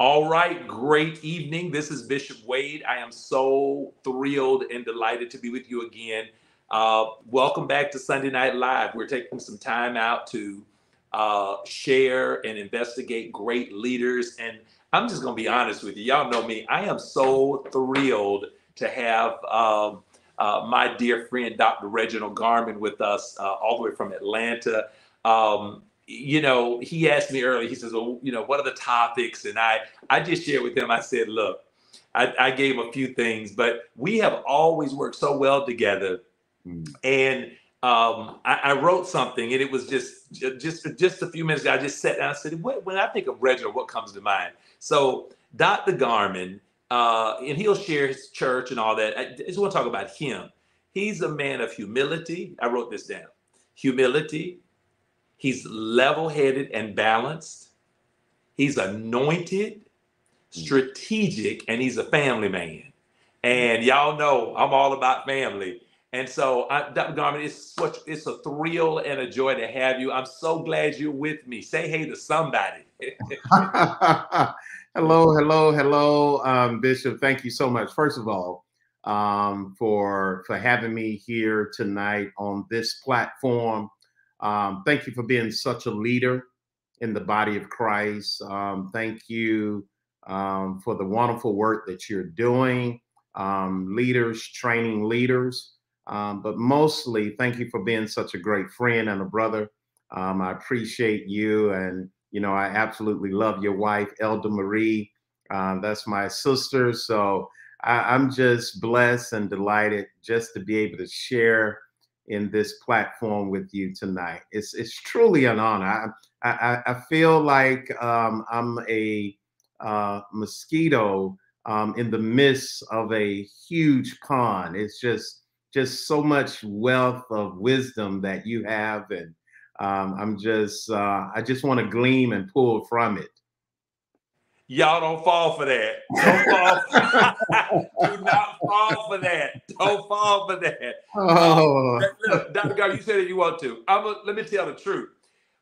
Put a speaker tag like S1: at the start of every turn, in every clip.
S1: All right, great evening. This is Bishop Wade. I am so thrilled and delighted to be with you again. Uh, welcome back to Sunday Night Live. We're taking some time out to uh, share and investigate great leaders. And I'm just going to be honest with you. Y'all know me. I am so thrilled to have um, uh, my dear friend, Dr. Reginald Garmon, with us uh, all the way from Atlanta. Um, you know, he asked me earlier, he says, well, you know, what are the topics? And I, I just shared with him, I said, look, I, I gave a few things, but we have always worked so well together. Mm. And um, I, I, wrote something and it was just, just, just a few minutes ago, I just sat down and said, what, when I think of Reginald, what comes to mind? So Dr. Garmon, uh, and he'll share his church and all that. I just want to talk about him. He's a man of humility. I wrote this down. Humility, He's level headed and balanced. He's anointed, strategic, and he's a family man. And y'all know I'm all about family. And so, I, Dr. Garmon, it's such it's a thrill and a joy to have you. I'm so glad you're with me. Say hey to somebody.
S2: hello, hello, hello, um, Bishop. Thank you so much. First of all, um, for for having me here tonight on this platform. Um, thank you for being such a leader in the body of Christ. Um, thank you um, for the wonderful work that you're doing, um, leaders training leaders. Um, but mostly, thank you for being such a great friend and a brother. Um, I appreciate you, and you know I absolutely love your wife, Elder Marie. that's my sister, so I, I'm just blessed and delighted just to be able to share in this platform with you tonight. It's it's truly an honor. I I, I feel like um, I'm a uh, mosquito um, in the midst of a huge pond. It's just just so much wealth of wisdom that you have, and um, I'm just uh, I just want to gleam and pull from it.
S1: Y'all don't fall for that. Don't fall. Do not fall for that. Don't fall for that. Oh. look, Dr. Gar, you said it. You want to. I'm. A, let me tell the truth.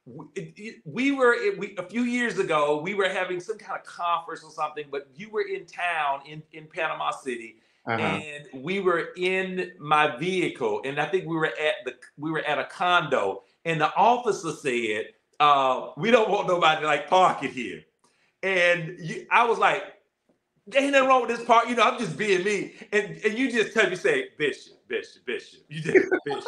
S1: We, we were we, a few years ago. We were having some kind of conference or something, but you were in town in in Panama City, uh-huh. and we were in my vehicle, and I think we were at the we were at a condo, and the officer said, uh, "We don't want nobody like parking here." And you, I was like, ain't nothing wrong with this part. You know, I'm just being me. And and you just tell me, say, Bishop, Bishop, Bishop. You just Bishop.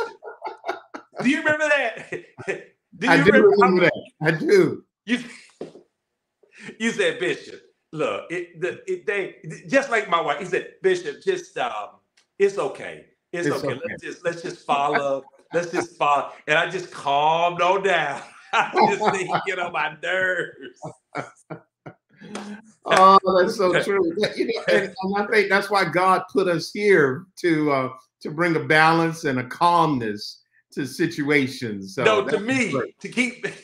S1: do you remember that?
S2: do you I do remember, remember that. I do.
S1: You you said, Bishop, look, it the it, they just like my wife, he said, Bishop, just um, it's okay. It's, it's okay. okay. Let's just let's just follow. let's just follow. And I just calmed on down. I just think get on my nerves
S2: oh, that's so true. You know, and, and, I think that's why God put us here to uh, to bring a balance and a calmness to situations. So
S1: no, to me, great. to keep.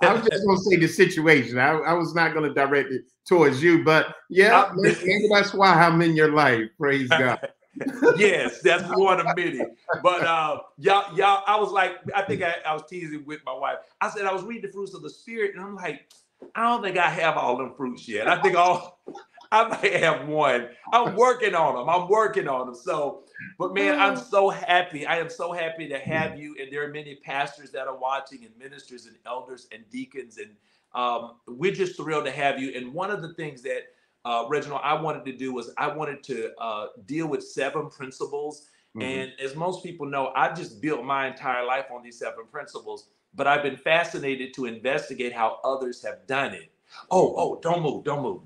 S2: I was just going to say the situation. I, I was not going to direct it towards you, but yeah, maybe, maybe that's why I'm in your life. Praise God.
S1: yes, that's one of many. But uh, y'all, y'all, I was like, I think I, I was teasing with my wife. I said I was reading the fruits of the spirit, and I'm like, I don't think I have all them fruits yet. I think all I might have one. I'm working on them. I'm working on them. So, but man, I'm so happy. I am so happy to have you. And there are many pastors that are watching, and ministers, and elders, and deacons, and um, we're just thrilled to have you. And one of the things that uh, Reginald I wanted to do was I wanted to uh, deal with seven principles. Mm-hmm. And as most people know, I've just built my entire life on these seven principles but I've been fascinated to investigate how others have done it. Oh, oh, don't move, don't move.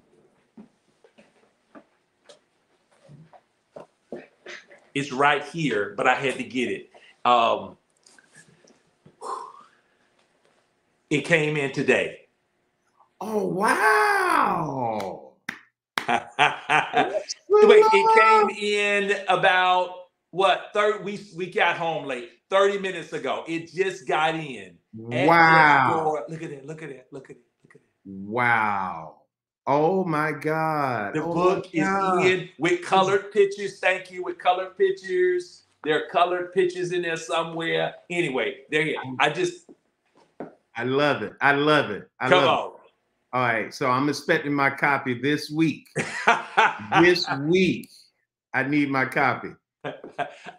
S1: It's right here, but I had to get it. Um, it came in today.
S2: Oh wow!
S1: Wait, it came in about what third? We we got home late. 30 minutes ago. It just got in.
S2: Wow.
S1: Look at it. Look at it. Look at it. Look at it.
S2: Wow. Oh my God.
S1: The
S2: oh
S1: book is in with colored pictures. Thank you. With colored pictures. There are colored pictures in there somewhere. Anyway, there you I just
S2: I love it. I love it. I
S1: come
S2: love All right. So I'm expecting my copy this week. this week, I need my copy.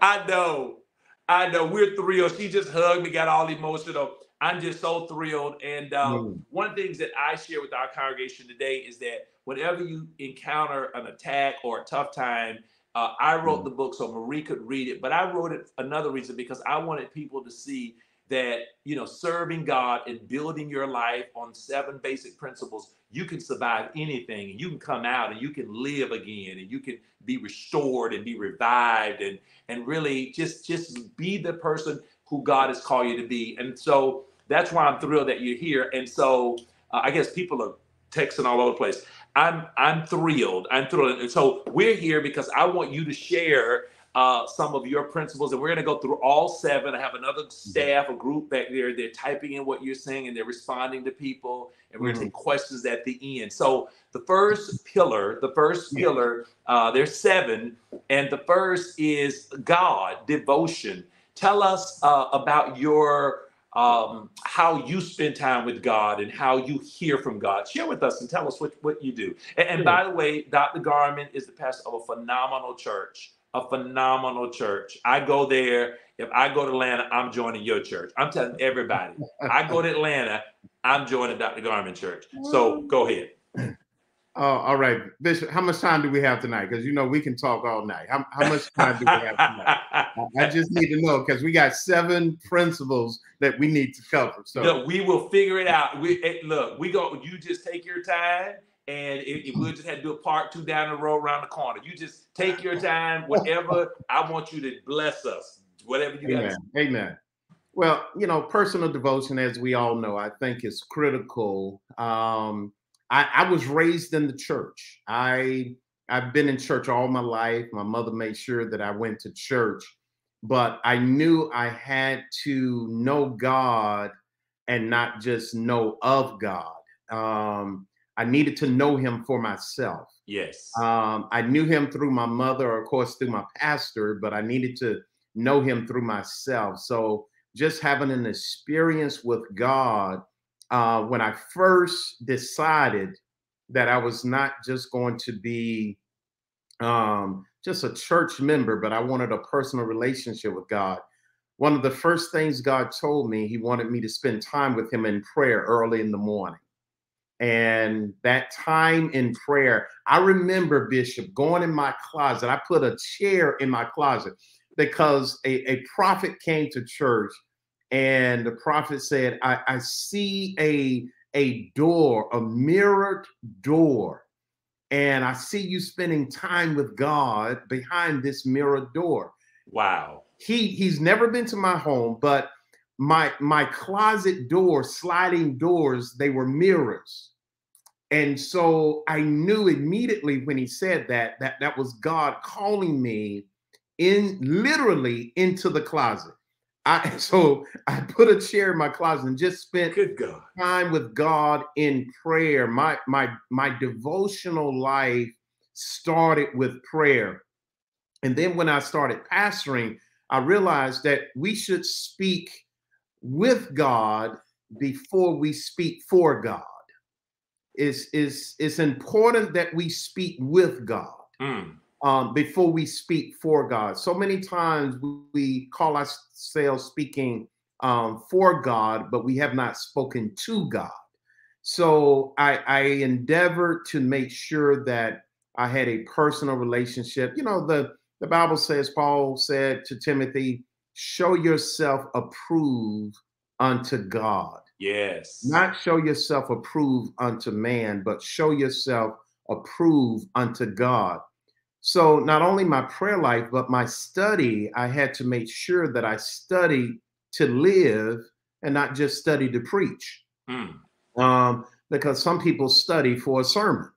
S1: I know. I know. We're thrilled. She just hugged me, got all emotional. I'm just so thrilled. And um, mm. one of the things that I share with our congregation today is that whenever you encounter an attack or a tough time, uh, I wrote mm. the book so Marie could read it, but I wrote it another reason because I wanted people to see that you know serving god and building your life on seven basic principles you can survive anything and you can come out and you can live again and you can be restored and be revived and and really just just be the person who god has called you to be. And so that's why i'm thrilled that you're here. And so uh, i guess people are texting all over the place. I'm i'm thrilled. I'm thrilled. And so we're here because i want you to share uh, some of your principles, and we're going to go through all seven. I have another mm-hmm. staff, a group back there. They're typing in what you're saying, and they're responding to people, and we're mm-hmm. going to take questions at the end. So the first pillar, the first pillar, uh, there's seven, and the first is God, devotion. Tell us uh, about your um, how you spend time with God and how you hear from God. Share with us and tell us what, what you do. And, and by the way, Dr. Garmon is the pastor of a phenomenal church a phenomenal church. I go there. If I go to Atlanta, I'm joining your church. I'm telling everybody. I go to Atlanta, I'm joining Dr. Garmon Church. So mm-hmm. go ahead.
S2: Oh, all right, Bishop. How much time do we have tonight? Because you know we can talk all night. How, how much time do we have tonight? I just need to know because we got seven principles that we need to cover. So
S1: look, we will figure it out. We eh, look, we go. You just take your time and it, it, we'll just have to do a part two down the road around the corner. You just take your time, whatever. I want you to bless us, whatever you
S2: got. Amen. Well, you know, personal devotion, as we all know, I think is critical. Um, I, I was raised in the church. I I've been in church all my life. My mother made sure that I went to church, but I knew I had to know God and not just know of God. Um, I needed to know him for myself.
S1: Yes.
S2: Um, I knew him through my mother, of course, through my pastor, but I needed to know him through myself. So just having an experience with God, uh, when I first decided that I was not just going to be um, just a church member, but I wanted a personal relationship with God. One of the first things God told me, He wanted me to spend time with Him in prayer early in the morning and that time in prayer. I remember, Bishop, going in my closet. I put a chair in my closet because a, a prophet came to church and the prophet said, I, I see a, a door, a mirrored door, and I see you spending time with God behind this mirrored door.
S1: Wow.
S2: He he's never been to my home, but my my closet door, sliding doors, they were mirrors. And so I knew immediately when he said that, that that was God calling me in literally into the closet. I so I put a chair in my closet and just spent
S1: Good God.
S2: time with God in prayer. My my my devotional life started with prayer. And then when I started pastoring, I realized that we should speak with God before we speak for God is is it's important that we speak with God mm. um, before we speak for God. So many times we call ourselves speaking um, for God, but we have not spoken to God. So I, I endeavored to make sure that I had a personal relationship. You know, the the Bible says, Paul said to Timothy, show yourself approved unto God.
S1: Yes.
S2: Not show yourself approved unto man, but show yourself approved unto God. So not only my prayer life, but my study, I had to make sure that I studied to live and not just study to preach. Mm. Um, because some people study for a sermon,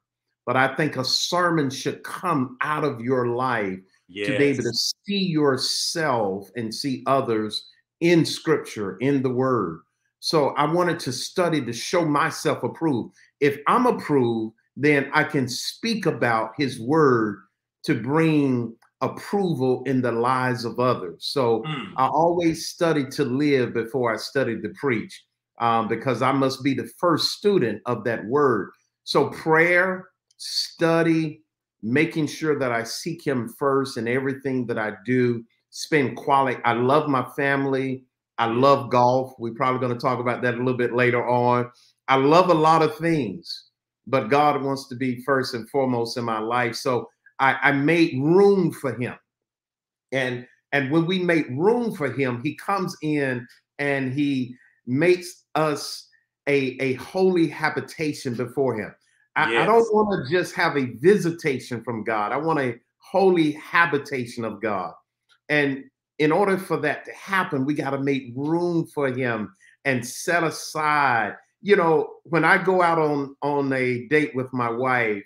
S2: but I think a sermon should come out of your life yes. to be able to see yourself and see others in scripture, in the word. So I wanted to study to show myself approved. If I'm approved, then I can speak about his word to bring approval in the lives of others. So mm. I always study to live before I study to preach. um, because I must be the first student of that word. So, prayer, study, making sure that I seek Him first in everything that I do, spend quality. I love my family. I love golf. We're probably going to talk about that a little bit later on. I love a lot of things, but God wants to be first and foremost in my life. So I, I made room for Him. And and when we make room for Him, He comes in and He makes us a, a holy habitation before Him. I, yes. I don't want to just have a visitation from God. I want a holy habitation of God. And in order for that to happen, we got to make room for him and set aside. You know, when I go out on on a date with my wife,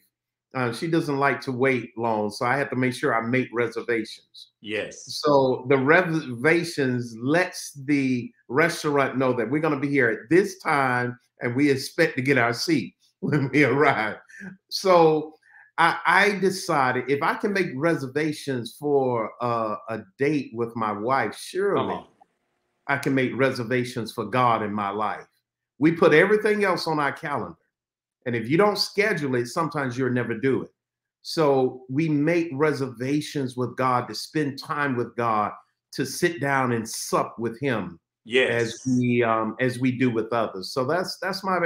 S2: uh, she doesn't like to wait long, so I have to make sure I make reservations.
S1: Yes.
S2: So the reservations lets the restaurant know that we're going to be here at this time, and we expect to get our seat when we arrive. So I, I decided if I can make reservations for uh, a date with my wife, surely I can make reservations for God in my life. We put everything else on our calendar. And if you don't schedule it, sometimes you'll never do it. So we make reservations with God to spend time with God, to sit down and sup with Him.
S1: Yes.
S2: As we um as we do with others. So that's that's my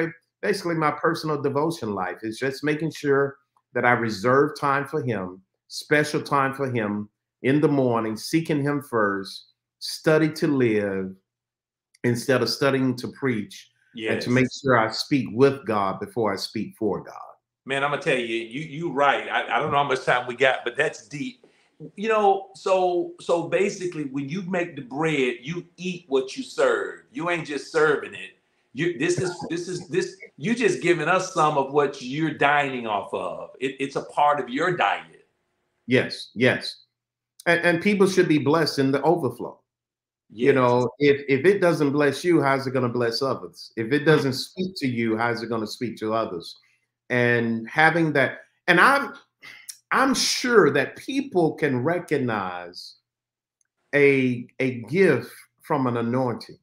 S2: basically my personal devotion life. It's just making sure that I reserve time for him, special time for him in the morning, seeking him first, study to live instead of studying to preach, yes. and to make sure I speak with God before I speak for God.
S1: Man, I'm gonna tell you, you you right. I, I don't know how much time we got, but that's deep. You know, so so basically, when you make the bread, you eat what you serve. You ain't just serving it you this is this is this you just giving us some of what you're dining off of. It, it's a part of your diet.
S2: Yes, yes. And, and people should be blessed in the overflow. Yes. You know, if if it doesn't bless you, how's it going to bless others? If it doesn't speak to you, how's it going to speak to others? And having that, and I'm I'm sure that people can recognize a a gift from an anointing.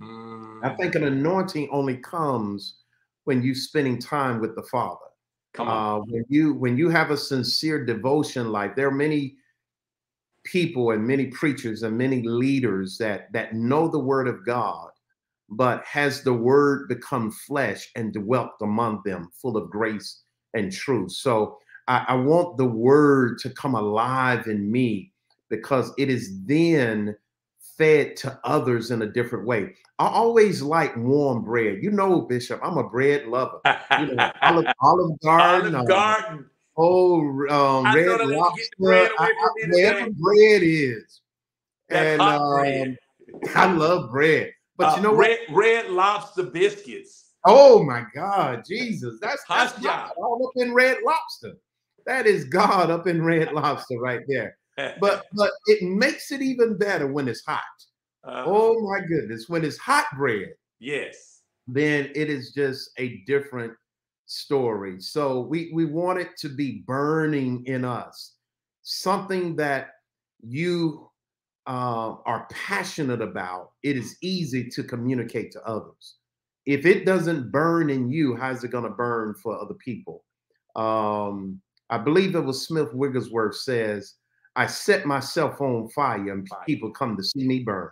S2: Mm. I think an anointing only comes when you spending time with the Father. Come on. Uh, when you when you have a sincere devotion life, there are many people and many preachers and many leaders that that know the word of God, but has the word become flesh and dwelt among them, full of grace and truth. So I, I want the word to come alive in me because it is then fed to others in a different way. I always like warm bread. You know, Bishop, I'm a bread lover. You know, Olive, Olive Garden.
S1: Olive uh, Garden.
S2: oh, um, red lobster. Bread I, I, wherever bread is. and um, I love bread. But uh, you know
S1: red, what? Red lobster biscuits.
S2: Oh my God, Jesus. That's, that's God all up in red lobster. That is God up in red lobster right there but but it makes it even better when it's hot. Uh, oh my goodness, when it's hot bread.
S1: Yes.
S2: Then it is just a different story. So we we want it to be burning in us, something that you uh, are passionate about. It is easy to communicate to others. If it doesn't burn in you, how's it going to burn for other people? Um, I believe it was Smith Wigglesworth says I set myself on fire and people come to see me burn.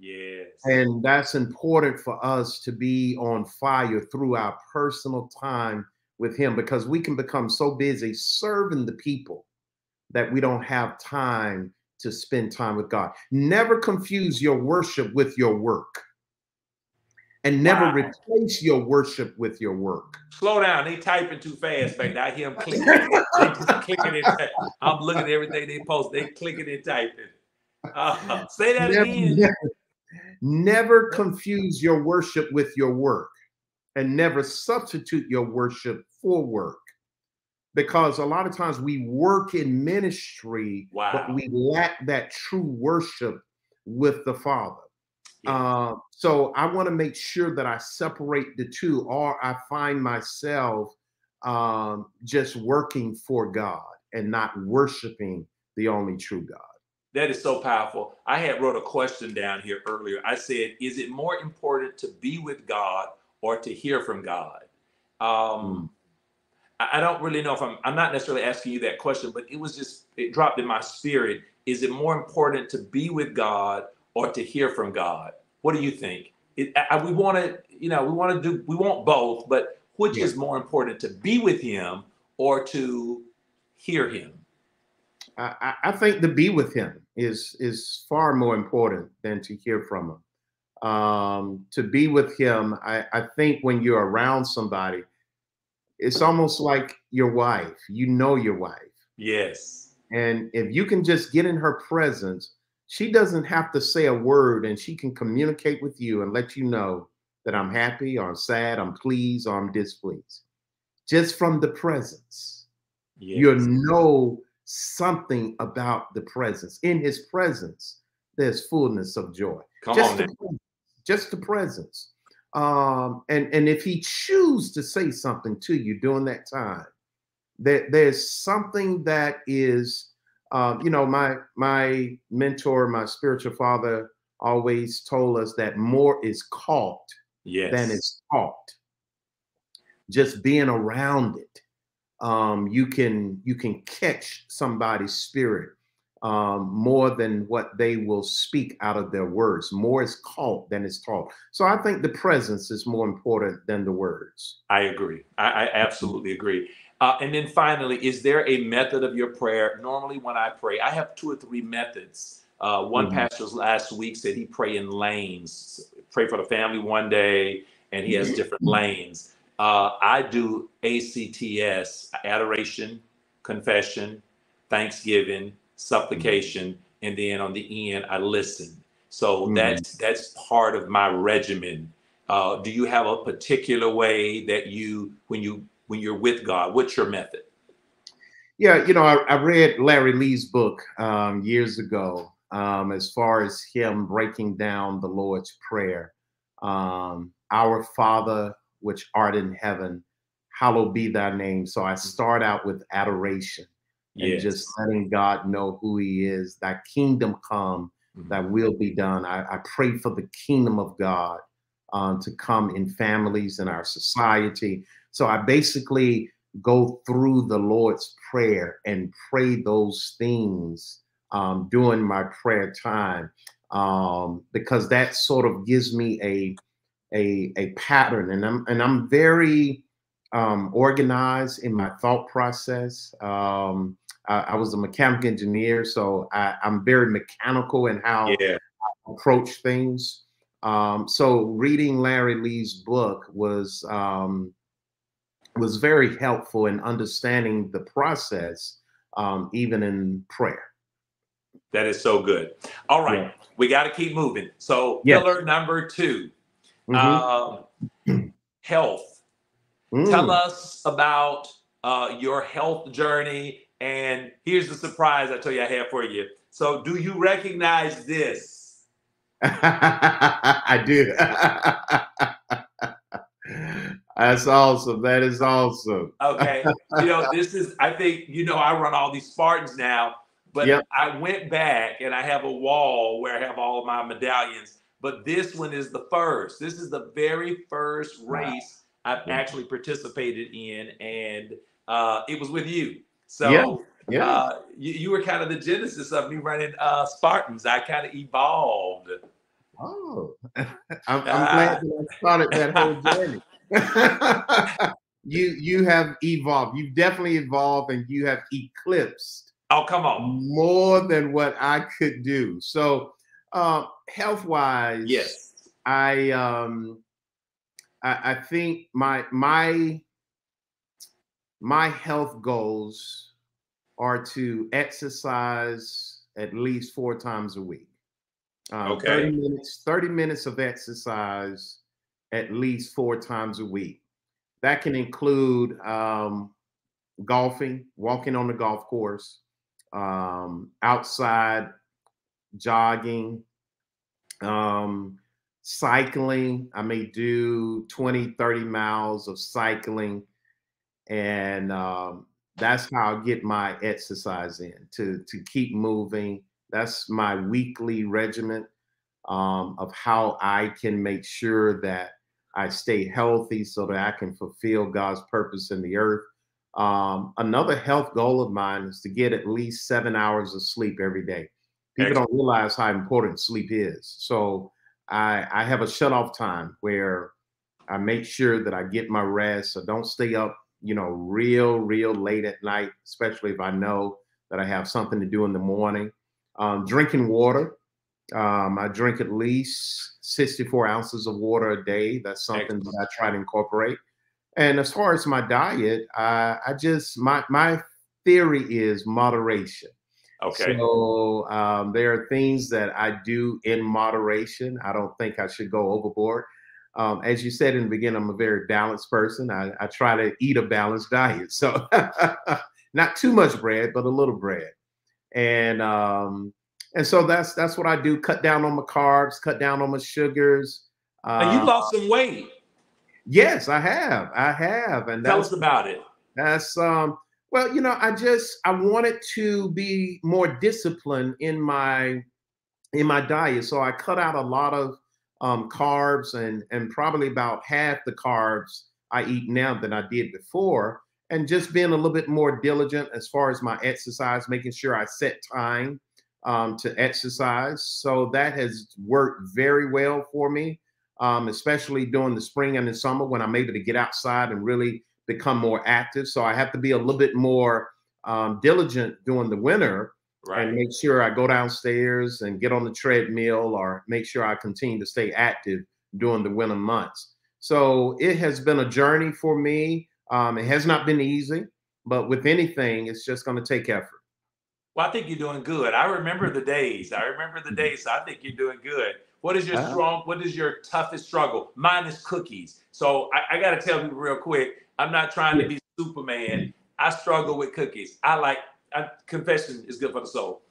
S1: Yes.
S2: And that's important for us to be on fire through our personal time with Him because we can become so busy serving the people that we don't have time to spend time with God. Never confuse your worship with your work and never wow. replace your worship with your work.
S1: Slow down. They typing too fast back I hear them clicking. they just clicking and I'm looking at everything they post. They clicking and typing. Uh, say that never, again.
S2: Never, never confuse your worship with your work and never substitute your worship for work. Because a lot of times we work in ministry, wow. but we lack that true worship with the Father. Uh, so I want to make sure that I separate the two, or I find myself um, just working for God and not worshiping the only true God.
S1: That is so powerful. I had wrote a question down here earlier. I said, "Is it more important to be with God or to hear from God?" Um, mm. I, I don't really know if I'm. I'm not necessarily asking you that question, but it was just it dropped in my spirit. Is it more important to be with God or to hear from God? What do you think? It, I, we want to, you know, we want to do, we want both, but which yeah. is more important to be with Him or to hear Him?
S2: I, I think to be with him is is far more important than to hear from him. Um, to be with him, I, I think when you're around somebody, it's almost like your wife. You know your wife.
S1: Yes.
S2: And if you can just get in her presence, she doesn't have to say a word and she can communicate with you and let you know that I'm happy or I'm sad, I'm pleased or I'm displeased. Just from the presence. Yes. You know something about the presence. In his presence, there's fullness of joy.
S1: Come
S2: just
S1: on,
S2: the, just the presence. Um, and and if he choose to say something to you during that time, that there's something that is, um, you know, my my mentor, my spiritual father, always told us that more is caught
S1: yes.
S2: than is taught. Just being around it um, you can you can catch somebody's spirit um, more than what they will speak out of their words. More is caught than is taught. So I think the presence is more important than the words.
S1: I agree. I, I absolutely agree. Uh, and then finally, is there a method of your prayer? Normally, when I pray, I have two or three methods. Uh, one mm-hmm. pastor last week said he pray in lanes. Pray for the family one day, and he has mm-hmm. different lanes. Uh, I do ACTS, adoration, confession, thanksgiving, supplication, mm-hmm. and then on the end I listen. So mm-hmm. that's that's part of my regimen. Uh, do you have a particular way that you when you when you're with God? What's your method?
S2: Yeah, you know, I, I read Larry Lee's book um, years ago um, as far as him breaking down the Lord's Prayer. Um, Our Father which art in heaven, hallowed be thy name. So I start out with adoration and yes. just letting God know who he is. Thy kingdom come, mm-hmm. thy will be done. I, I, pray for the kingdom of God um, to come in families in our society. So I basically go through the Lord's Prayer and pray those things um, during my prayer time um, because that sort of gives me a a, a pattern and I'm and I'm very um, organized in my thought process. Um, I, I, was a mechanical engineer, so I, am very mechanical in how yeah. I approach things. Um, so reading Larry Lee's book was um, was very helpful in understanding the process, um, even in prayer.
S1: That is so good. All right, yeah. we got to keep moving. So yes. pillar number two mm-hmm. uh, health. Mm. Tell us about uh, your health journey. And here's the surprise I tell you I have for you. So, do you recognize this?
S2: I do. That's awesome. That is awesome.
S1: okay. You know, this is, I think, you know, I run all these Spartans now, but yep. I went back and I have a wall where I have all of my medallions but this one is the first. This is the very first race wow. I've actually participated in, and uh, it was with you. So yeah. Yeah. Uh, you, you, were kind of the genesis of me running uh, Spartans. I kind of evolved.
S2: Oh, I'm, I'm glad that I started that whole journey. you you have evolved. You've definitely evolved, and you have eclipsed.
S1: Oh, come on!
S2: More than what I could do. So uh, health wise,
S1: yes,
S2: I um, I, I think my my my health goals are to exercise at least four times a week.
S1: Um, okay.
S2: 30 minutes, 30 minutes of exercise at least four times a week. That can include um, golfing, walking on the golf course, um, outside jogging, um, cycling. I may do 20, 30 miles of cycling. And um, that's how I get my exercise in to, to keep moving That's my weekly regimen um, of how I can make sure that I stay healthy so that I can fulfill God's purpose in the earth. Um, another health goal of mine is to get at least seven hours of sleep every day. People Excellent. don't realize how important sleep is. So I, I have a shut off time where I make sure that I get my rest. So don't stay up, you know, real, real late at night, especially if I know that I have something to do in the morning. Um, drinking water. Um, I drink at least 64 ounces of water a day. That's something Excellent. that I try to incorporate. And as far as my diet, I, I just my my theory is moderation.
S1: Okay.
S2: So um, there are things that I do in moderation. I don't think I should go overboard. Um, as you said in the beginning, I'm a very balanced person. I, I try to eat a balanced diet. So not too much bread, but a little bread. And um, and so that's that's what I do. Cut down on my carbs, cut down on my sugars.
S1: Uh, you lost some weight.
S2: Yes, I have. I have. And
S1: tell us about it.
S2: That's um well, you know, I just I wanted to be more disciplined in my in my diet. So I cut out a lot of um, carbs and and probably about half the carbs I eat now than I did before. And just being a little bit more diligent as far as my exercise, making sure I set time um, to exercise. So that has worked very well for me, um, especially during the spring and the summer when I'm able to get outside and really become more active. So I have to be a little bit more um, diligent during the winter right. and make sure I go downstairs and get on the treadmill or make sure I continue to stay active during the winter months. So it has been a journey for me. Um, it has not been easy, but with anything, it's just going to take effort.
S1: Well, I think you're doing good. I remember the days. I remember the mm-hmm. days. So I think you're doing good. What is your uh-huh. strong? What is your toughest struggle? Mine is cookies. So I, I got to tell people real quick. I'm not trying to be Superman. I struggle with cookies. I like I, confession is good for the soul.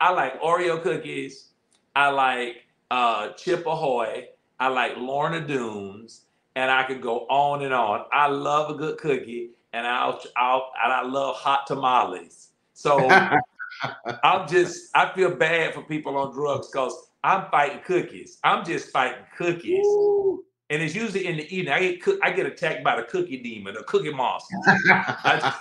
S1: I like Oreo cookies. I like uh, Chip Ahoy. I like Lorna Doones, and I could go on and on. I love a good cookie, and I'll, I'll and I love hot tamales. So I'm just I feel bad for people on drugs because I'm fighting cookies. I'm just fighting cookies. Ooh and it's usually in the evening. I get I get attacked by the cookie demon, the cookie monster, I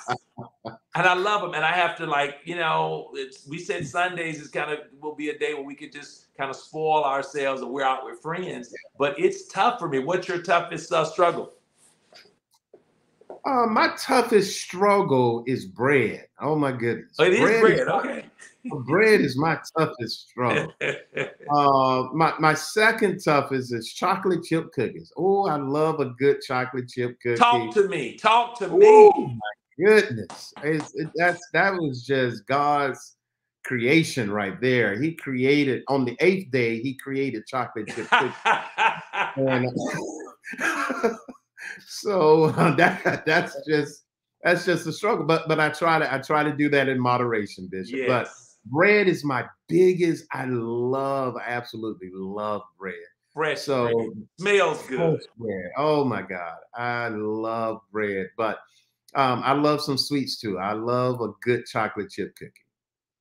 S1: and I love them. And I have to like, you know, we said Sundays is kind of will be a day where we could just kind of spoil ourselves and we're out with friends. But it's tough for me. What's your toughest uh, struggle?
S2: Uh, my toughest struggle is bread. Oh my goodness!
S1: Oh, it bread is bread. Is, okay.
S2: bread is my toughest struggle. uh, my my second toughest is chocolate chip cookies. Oh, I love a good chocolate chip cookie.
S1: Talk to me. Talk to me. Oh
S2: my goodness! It's, it, that's that was just God's creation right there. He created on the eighth day. He created chocolate chip cookies. and, so uh, that that's just that's just a struggle. But but I try to I try to do that in moderation, Bishop. Yes. But bread is my biggest. I love, I absolutely love bread.
S1: Fresh so bread. smells good.
S2: Oh my God, I love bread. But um, I love some sweets too. I love a good chocolate chip cookie.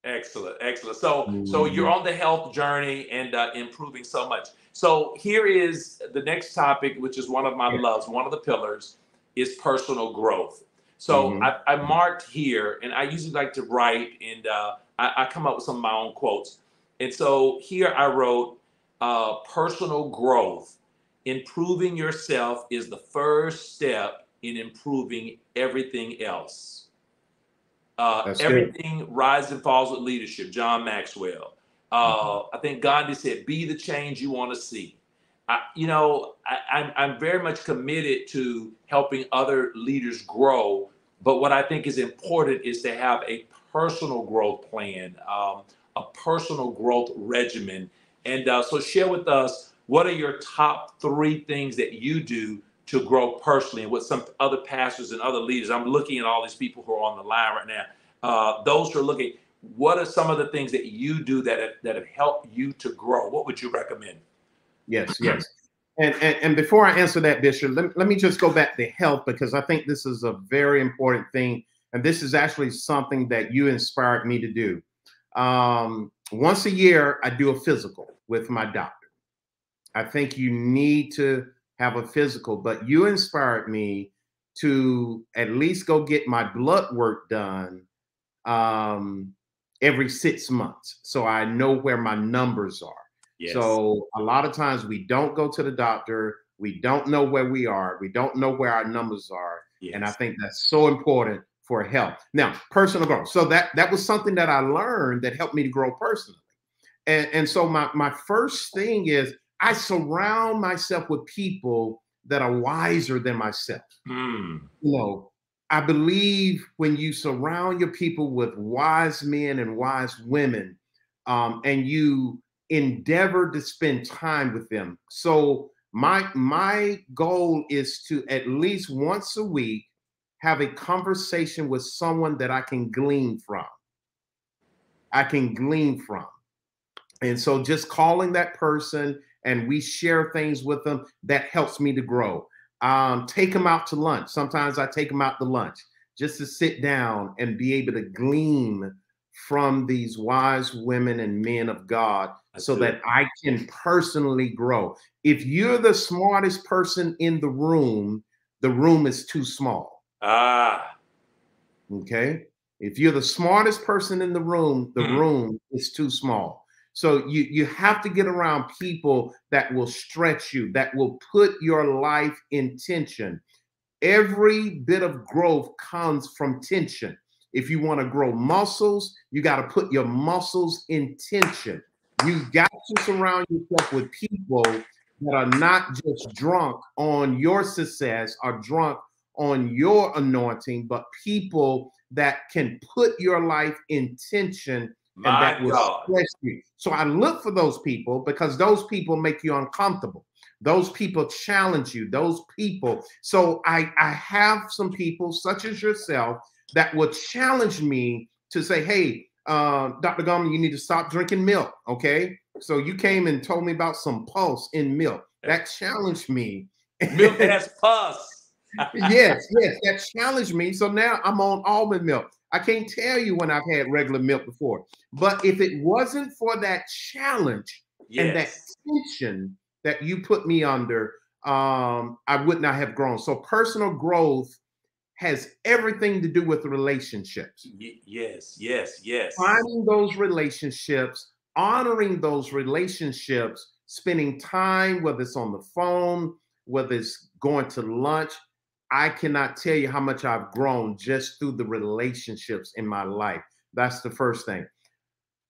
S1: Excellent, excellent. So, mm-hmm. so you're on the health journey and uh, improving so much. So here is the next topic, which is one of my loves. One of the pillars is personal growth. So mm-hmm. I, I, marked here, and I usually like to write, and uh, I, I, come up with some of my own quotes. And so here I wrote, uh, "Personal growth, improving yourself is the first step in improving everything else." Uh, everything good. rises and falls with leadership. John Maxwell. Uh, I think Gandhi said, "Be the change you want to see." I, you know, I, I'm I'm very much committed to helping other leaders grow. But what I think is important is to have a personal growth plan, um, a personal growth regimen. And uh, so, share with us what are your top three things that you do to grow personally, and what some other pastors and other leaders. I'm looking at all these people who are on the line right now. Uh, those who are looking what are some of the things that you do that have, that have helped you to grow? What would you recommend?
S2: Yes, yes. And, and, and before I answer that, Bishop, let, let me just go back to health because I think this is a very important thing. And this is actually something that you inspired me to do. Um, once a year, I do a physical with my doctor. I think you need to have a physical, but you inspired me to at least go get my blood work done um, every six months so I know where my numbers are. Yes. So a lot of times we don't go to the doctor, we don't know where we are, we don't know where our numbers are. Yes. And I think that's so important for health. Now, personal growth. So that that was something that I learned that helped me to grow personally. And, and so my my first thing is I surround myself with people that are wiser than myself. Mm. You know, I believe when you surround your people with wise men and wise women, um, and you endeavor to spend time with them. So my my goal is to at least once a week have a conversation with someone that I can glean from. I can glean from. And so just calling that person and we share things with them that helps me to grow. Um, take them out to lunch. Sometimes I take them out to lunch just to sit down and be able to glean from these wise women and men of God That's so that I can personally grow. If you're the smartest person in the room, the room is too small. Ah. Okay. If you're the smartest person in the room, the mm. room is too small. So you you have to get around people that will stretch you, that will put your life in tension. Every bit of growth comes from tension. If you want to grow muscles, you got to put your muscles in tension. You got to surround yourself with people that are not just drunk on your success or drunk on your anointing, but people that can put your life in tension and that will stress you. So I look for those people because those people make you uncomfortable. Those people challenge you. Those people. So I, I have some people such as yourself that will challenge me to say, hey, uh, Dr. Garmon, you need to stop drinking milk. Okay. So you came and told me about some pulse in milk. That challenged me.
S1: Milk has pus
S2: yes, yes, that challenged me. So now I'm on almond milk. I can't tell you when I've had regular milk before. But if it wasn't for that challenge yes. and that tension that you put me under, um, I would not have grown. So personal growth has everything to do with relationships.
S1: Y- yes, yes, yes.
S2: Finding those relationships, honoring those relationships, spending time, whether it's on the phone, whether it's going to lunch, I cannot tell you how much I've grown just through the relationships in my life. That's the first thing.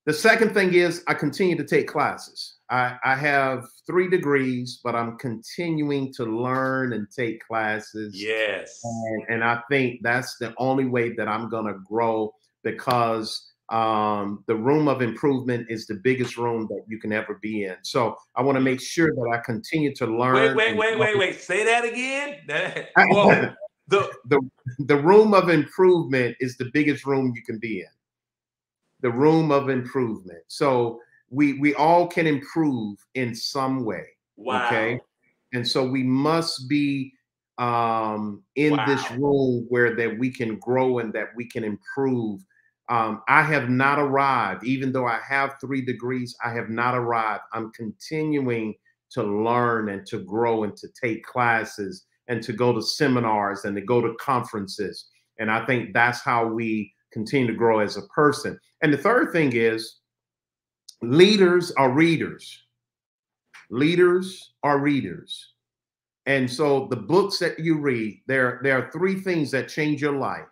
S2: The second thing is I continue to take classes. I, I have three degrees, but I'm continuing to learn and take classes.
S1: Yes.
S2: And, and I think that's the only way that I'm going to grow because um, the room of improvement is the biggest room that you can ever be in. So I want to make sure that I continue to learn.
S1: Wait, wait, wait, wait, wait. Say that again.
S2: the, the the room of improvement is the biggest room you can be in. The room of improvement. So we we all can improve in some way. Wow. Okay. And so we must be um in wow. this room where that we can grow and that we can improve um, I have not arrived, even though I have three degrees, I have not arrived. I'm continuing to learn and to grow and to take classes and to go to seminars and to go to conferences. And I think that's how we continue to grow as a person. And the third thing is leaders are readers. Leaders are readers. And so the books that you read, there, there are three things that change your life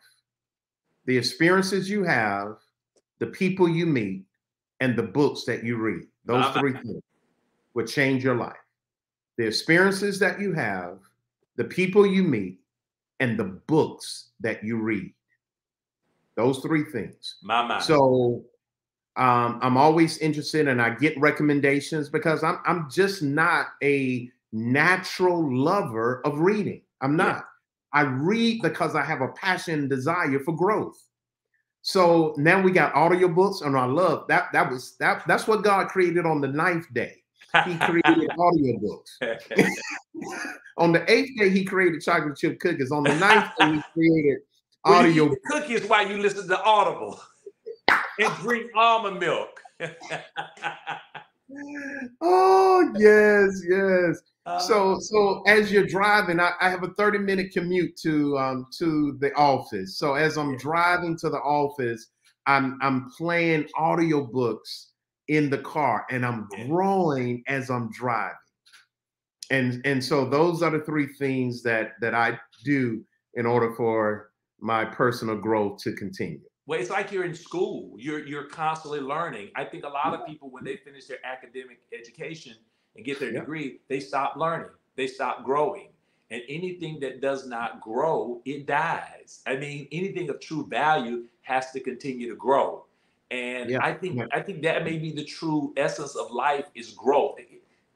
S2: the experiences you have, the people you meet, and the books that you read. Those uh-huh. three things would change your life. The experiences that you have, the people you meet, and the books that you read. Those three things.
S1: Mama.
S2: So um, I'm always interested and I get recommendations because I'm I'm just not a natural lover of reading. I'm not. I read because I have a passion and desire for growth. So now we got audiobooks, and I love that. That was that. That's what God created on the ninth day. He created audiobooks. on the eighth day, He created chocolate chip cookies. On the ninth day, He created audio
S1: cookies while you listen to Audible and drink almond milk.
S2: oh yes, yes. So so as you're driving, I, I have a 30 minute commute to um to the office. So as I'm driving to the office, I'm I'm playing audiobooks in the car and I'm growing as I'm driving. And and so those are the three things that that I do in order for my personal growth to continue.
S1: Well, it's like you're in school. You're you're constantly learning. I think a lot of people, when they finish their academic education and get their
S2: Yeah.
S1: degree, they stop learning. They stop growing. And anything that does not grow, it dies. I mean, anything of true value has to continue to grow. And
S2: Yeah,
S1: I think
S2: yeah.
S1: I think that may be the true essence of life is growth.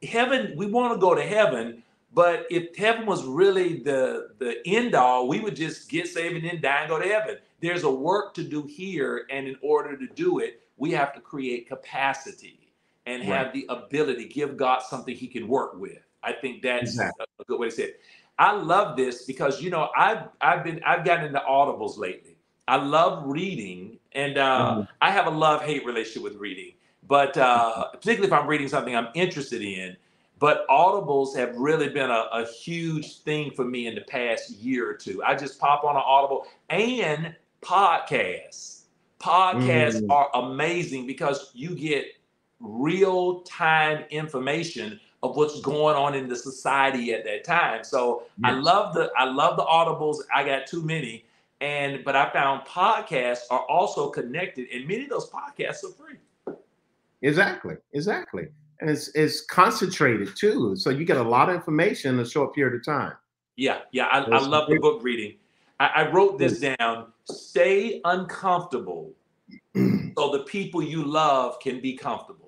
S1: Heaven, we want to go to heaven, but if heaven was really the the end all, we would just get saved and then die and go to heaven. There's a work to do here, and in order to do it, we have to create capacity and have the ability, give God something He can work with. I think that's
S2: Exactly.
S1: a, good way to say it. I love this because you know I've I've been I've gotten into audibles lately. I love reading, and uh,
S2: Mhm.
S1: I have a love hate relationship with reading. But uh, particularly if I'm reading something I'm interested in, but audibles have really been a, a huge thing for me in the past year or two. I just pop on an audible and podcasts. Podcasts
S2: Mm.
S1: are amazing because you get real time information of what's going on in the society at that time. So I love the I love the audibles. I got too many. And but I found podcasts are also connected, and many of those podcasts are free.
S2: Exactly, exactly. And it's it's concentrated too. So you get a lot of information in a short period of time.
S1: Yeah, yeah, I, I love the book reading. I, I wrote this down. Stay uncomfortable so the people you love can be comfortable.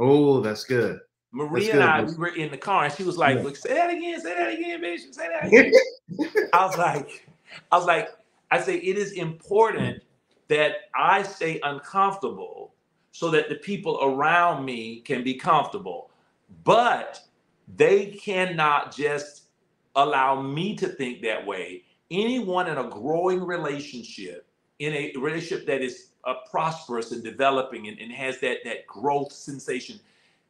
S2: Oh, that's good.
S1: Maria
S2: good.
S1: and I, we were in the car, and she was like,
S2: Yeah.
S1: "Look, say that again, say that again, Bishop, say that again." I was like, I was like, I say it is important that I stay uncomfortable so that the people around me can be comfortable. But they cannot just allow me to think that way. Anyone in a growing relationship, in a relationship that is uh, prosperous and developing and, and has that that growth sensation,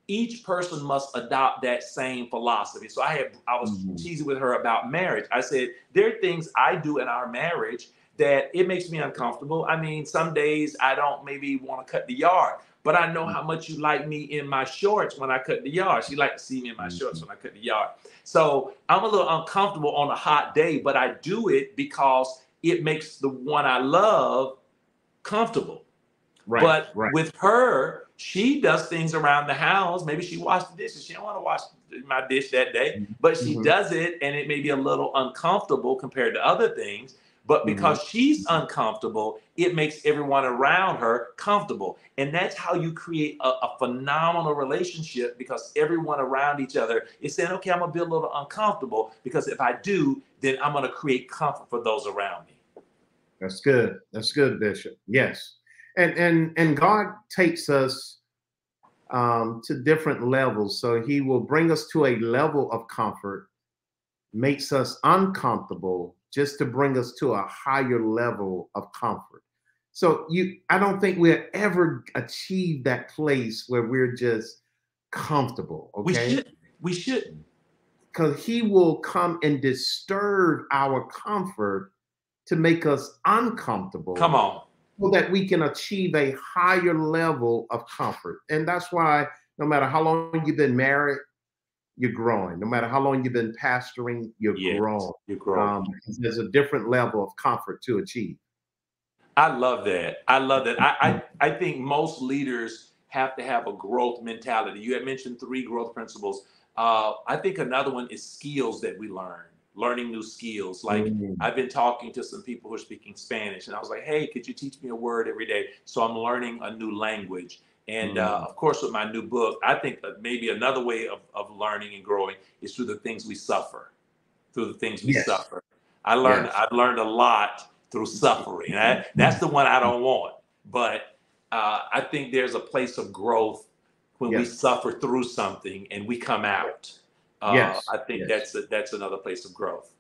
S1: each person must adopt that same philosophy. So I had I was
S2: Mhm.
S1: teasing with her about marriage. I said there are things I do in our marriage that it makes me uncomfortable. I mean, some days I don't maybe want to cut the yard, but I know how much you like me in my shorts when I cut the yard. She liked to see me in my shorts when I cut the yard. So I'm a little uncomfortable on a hot day, but I do it because it makes the one I love comfortable.
S2: Right.
S1: But
S2: right.
S1: with her, she does things around the house. Maybe she washed the dishes. She don't want to wash my dish that day, mm-hmm. but she
S2: Mhm.
S1: does it, and it may be a little uncomfortable compared to other things. But mm-hmm. because she's mm-hmm. uncomfortable, it makes everyone around her comfortable. And that's how you create a, a phenomenal relationship because everyone around each other is saying, okay, I'm going to be a little uncomfortable because if I do, then I'm going to create comfort for those around me.
S2: That's good. That's good, Bishop. Yes. And and and God takes us um, to different levels. So he will bring us to a level of comfort, makes us uncomfortable just to bring us to a higher level of comfort. So you I don't think we'll ever achieve that place where we're just comfortable. Okay.
S1: We should. We shouldn't.
S2: because he will come and disturb our comfort to make us uncomfortable
S1: Come on.
S2: so that we can achieve a higher level of comfort and that's why no matter how long you've been married you're growing no matter how long you've been pastoring you're
S1: Yes.
S2: growing
S1: You're growing.
S2: um, there's a different level of comfort to achieve
S1: I love that. I love that. I, I I think most leaders have to have a growth mentality. You had mentioned three growth principles. Uh, I think another one is skills that we learn, learning new skills. Like
S2: Mm,
S1: I've been talking to some people who are speaking Spanish, and I was like, "Hey, could you teach me a word every day?" So I'm learning a new language. And uh,
S2: Mm.
S1: of course, with my new book, I think that maybe another way of, of learning and growing is through the things we suffer. Through the things we
S2: Yes.
S1: suffer. I learned.
S2: Yes.
S1: I've learned a lot through suffering. That- that's the one I don't want. But uh, I think there's a place of growth when we suffer through something and we come out. Uh,
S2: Yes.
S1: I think
S2: Yes.
S1: that's a, that's another place of growth.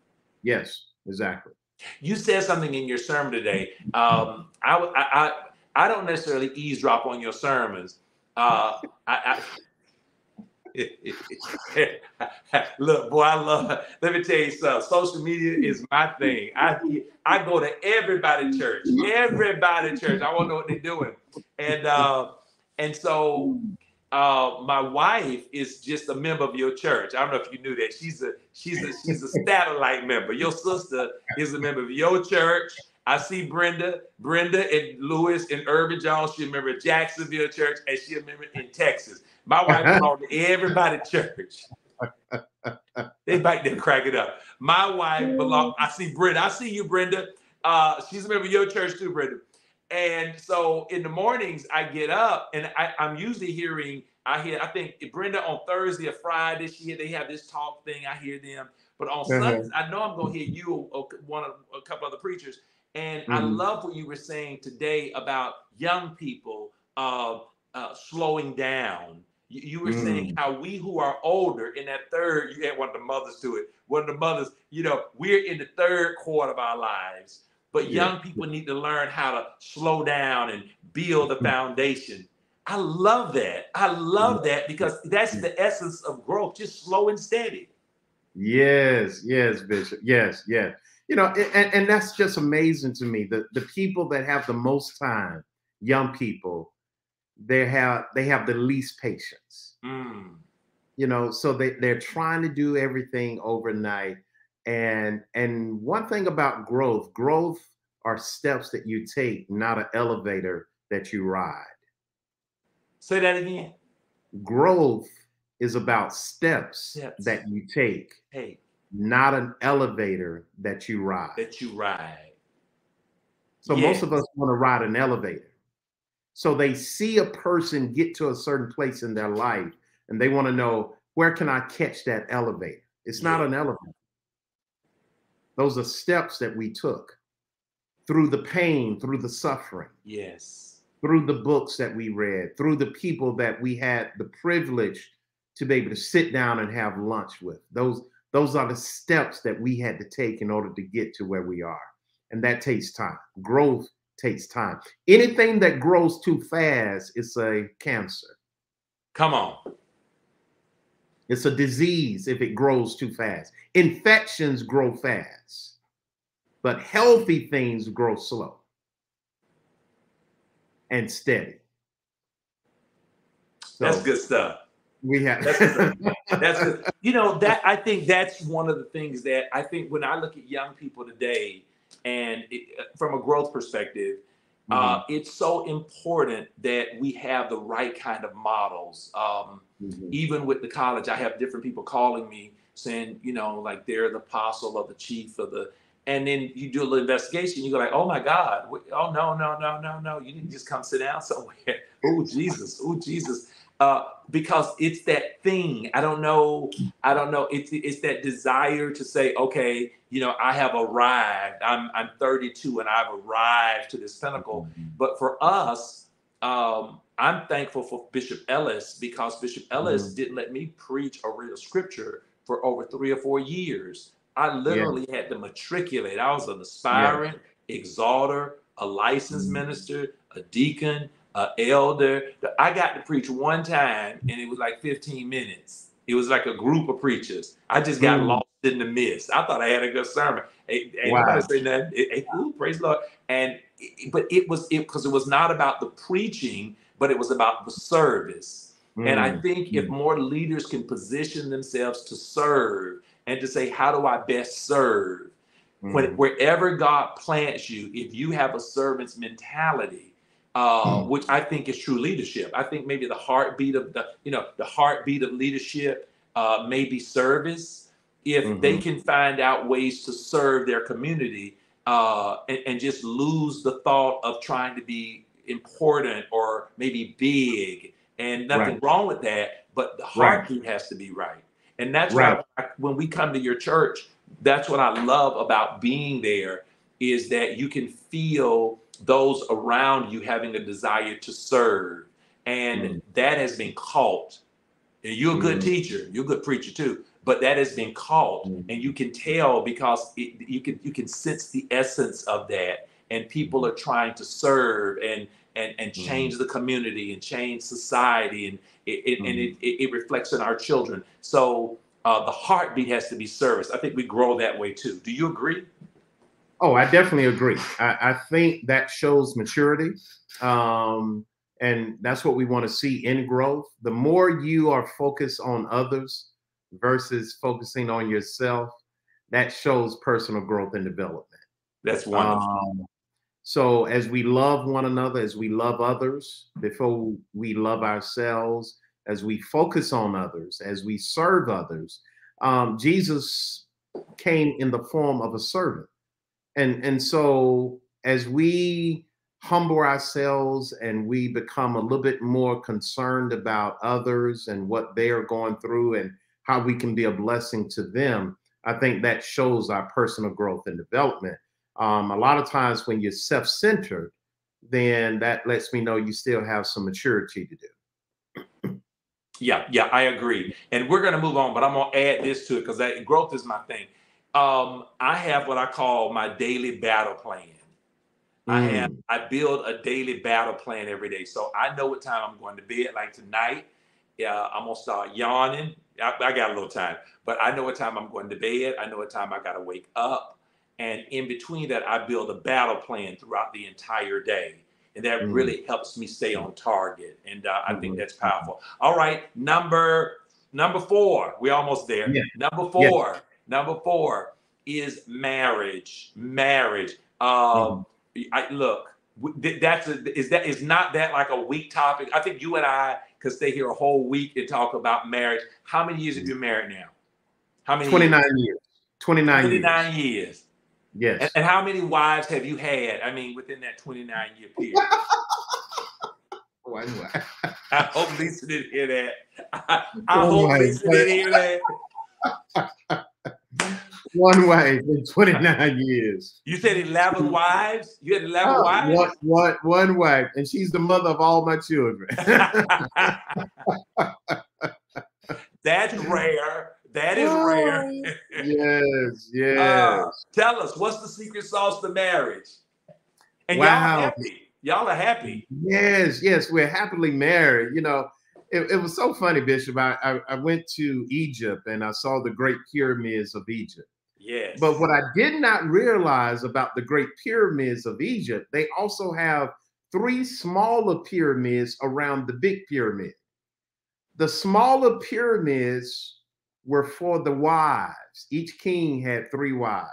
S2: yes exactly
S1: You said something in your sermon today. Um, I, I, I I don't necessarily eavesdrop on your sermons. Uh, I, I Look, boy, I love. Let me tell you something. Social media is my thing. I I go to everybody church, everybody church. I want to know what they're doing, and uh, and so uh, my wife is just a member of your church. I don't know if you knew that. She's a she's a she's a satellite member. Your sister is a member of your church. I see Brenda, Brenda and Lewis and Urban Jones. She a member of Jacksonville Church, and she a member in Texas. My wife belongs to everybody church. they back there crack it up. My wife belong. I see Brenda. I see you, Brenda. Uh, she's a member of your church too, Brenda. And so in the mornings, I get up and I, am usually hearing. I hear. I think Brenda on Thursday or Friday. She they have this talk thing. I hear them. But on uh-huh. Sundays, I know I'm gonna hear you or one of a couple other preachers. And mm-hmm. I love what you were saying today about young people uh, uh, slowing down you, you were mm. saying how we who are older in that third, you had one of the mothers to it. One of the mothers, you know, we're in the third quarter of our lives, but young people need to learn how to slow down and build a foundation. I love that. I love mm. that because that's the essence of growth, just slow and steady.
S2: Yes, yes, Bishop. Yes, yes. You know, and, and that's just amazing to me. The the people that have the most time, young people, they have they have the least patience. Mm. You know, so they they're trying to do everything overnight. And and one thing about growth, growth are steps that you take, not an elevator that you ride.
S1: Say that again.
S2: Growth is about steps, steps. that you take, hey. not an elevator that you ride.
S1: That you ride.
S2: So yes. most of us want to ride an elevator. So they see a person get to a certain place in their life and they want to know where can I catch that elevator? It's not an elevator. Those are steps that we took through the pain, through the suffering.
S1: Yes.
S2: Through the books that we read, through the people that we had the privilege to be able to sit down and have lunch with. Those those are the steps that we had to take in order to get to where we are. And that takes time. Growth takes time. Anything that grows too fast is a cancer.
S1: Come on.
S2: It's a disease if it grows too fast. Infections grow fast, but healthy things grow slow and steady.
S1: So that's good stuff.
S2: We have
S1: that's, that's good. you know that I think that's one of the things that I think when I look at young people today, and it, uh, from a growth perspective, mm-hmm. uh, it's so important that we have the right kind of models. Um, mm-hmm. Even with the college, I have different people calling me saying, you know, like they're the apostle or the chief of the, and then you do a little investigation. You go like, oh my God, oh no, no, no, no, no, you didn't just come sit down somewhere. oh Jesus, oh Jesus uh, because it's that thing. I don't know. I don't know. It's it's that desire to say, okay, you know, I have arrived. I'm I'm 32 and I've arrived to this pinnacle. Mm-hmm. But for us, um, I'm thankful for Bishop Ellis because Bishop Ellis mm-hmm. didn't let me preach a real scripture for over three or four years. I literally yeah. had to matriculate. I was an aspirant, yeah. exalter, a licensed mm-hmm. minister, a deacon, an elder. I got to preach one time and it was like 15 minutes. It was like a group of preachers. I just got mm. lost in the mist. I thought I had a good sermon. Ain't, ain't wow. say nothing. It, ooh, praise Lord. And but it was it because it was not about the preaching, but it was about the service. Mm. And I mm, think mm. if more leaders can position themselves to serve and to say, how do I best serve? When, wherever God plants you, if you have a servant's mentality, uh, hmm. which I think is true leadership. I think maybe the heartbeat of the, you know, the heartbeat of leadership uh, may be service. If mm-hmm. they can find out ways to serve their community uh, and, and, just lose the thought of trying to be important or maybe big, and nothing right. wrong with that, but the heartbeat right. has to be right. And that's right. why when we come to your church, that's what I love about being there is that you can feel those around you having a desire to serve. And mm. that has been caught. And you're a good mm. teacher, you're a good preacher too, but that has been caught. Mm. And you can tell because it, you can you can sense the essence of that. and people are trying to serve and and and
S2: Mm-hmm.
S1: change the community and change society and it, it and
S2: Mhm.
S1: it, it, it reflects in our children so uh, the heartbeat has to be service i think we grow that way too do you agree
S2: Oh, I definitely agree. I, I think that shows maturity. Um, and that's what we want to see in growth. The more you are focused on others versus focusing on yourself, that shows personal growth and development.
S1: that's wonderful
S2: Um, so as we love one another, as we love others before we love ourselves, as we focus on others, as we serve others, um, Jesus came in the form of a servant. And, and so as we humble ourselves and we become a little bit more concerned about others and what they are going through and how we can be a blessing to them, I think that shows our personal growth and development. Um, a lot of times when you're self-centered, then that lets me know you still have some maturity to do.
S1: Yeah, yeah, I agree. And we're going to move on, but I'm going to add this to it because that growth is my thing. Um, I have what I call my daily battle plan. I have
S2: Mm.
S1: I build a daily battle plan every day, so I know what time I'm going to bed. Like tonight, yeah, I'm gonna start yawning. I, I got a little time, but I know what time I'm going to bed. I know what time I got to wake up, and in between that, I build a battle plan throughout the entire day, and that
S2: Mm.
S1: really helps me stay on target. And uh, I think
S2: Mhm.
S1: that's powerful. All right, number number four. We're almost there.
S2: Yeah.
S1: Number four. Number four is marriage. Marriage. Um, I look. That's a, is that is not that like a weak topic? I think you and I could stay here a whole week and talk about marriage. How many years have you been married now? How many?
S2: 29 years. 29 years.
S1: 29 years.
S2: Yes.
S1: And, and how many wives have you had? I mean, within that 29 year period.
S2: One way.
S1: I hope Lisa didn't hear that. I, I
S2: Oh
S1: hope Lisa
S2: God.
S1: didn't hear that.
S2: One wife in 29 years.
S1: You said 11 wives? You had 11
S2: Oh,
S1: wives?
S2: one, one, one wife, and she's the mother of all my children.
S1: That's rare. That is rare.
S2: yes, yes.
S1: Uh, tell us, what's the secret sauce to marriage? And y'all are happy. Y'all are happy.
S2: Yes, yes, we're happily married. You know, it, it was so funny, Bishop. I, I, I went to Egypt and I saw the great pyramids of Egypt.
S1: Yes.
S2: But what I did not realize about the great pyramids of Egypt, they also have three smaller pyramids around the big pyramid. The smaller pyramids were for the wives. Each king had three wives.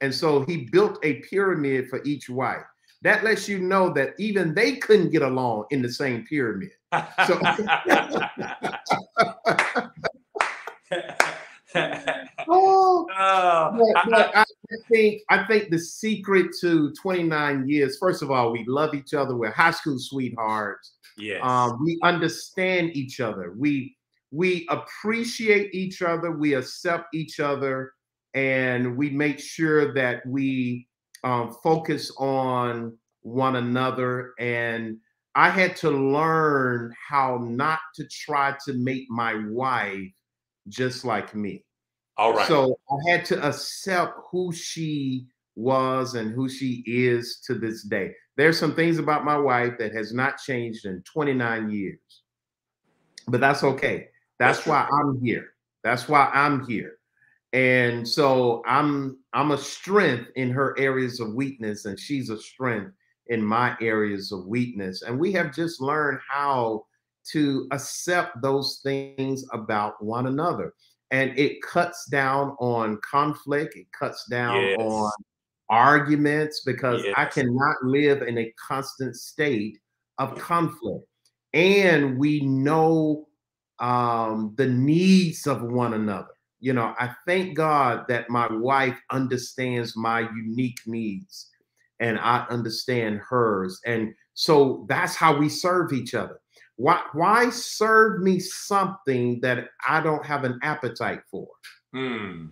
S2: And so he built a pyramid for each wife. That lets you know that even they couldn't get along in the same pyramid. So- Oh, but,
S1: I-
S2: I think I think the secret to 29 years, first of all, we love each other. We're high school sweethearts.
S1: yes.
S2: Um, we understand each other. We we appreciate each other. We accept each other, and we make sure that we um, focus on one another. And I had to learn how not to try to make my wife just like me.
S1: All right.
S2: So I had to accept who she was and who she is to this day. There's some things about my wife that has not changed in 29 years. But that's okay. That's
S1: That's
S2: why I'm here. That's why I'm here. And so I'm I'm a strength in her areas of weakness and she's a strength in my areas of weakness. And we have just learned how to accept those things about one another and it cuts down on conflict it cuts down
S1: Yes.
S2: on arguments because i cannot live in a constant state of conflict. And we know um, the needs of one another. You know i thank god that my wife understands my unique needs and i understand hers. And so that's how we serve each other why why serve me something that I don't have an appetite for?
S1: Hmm.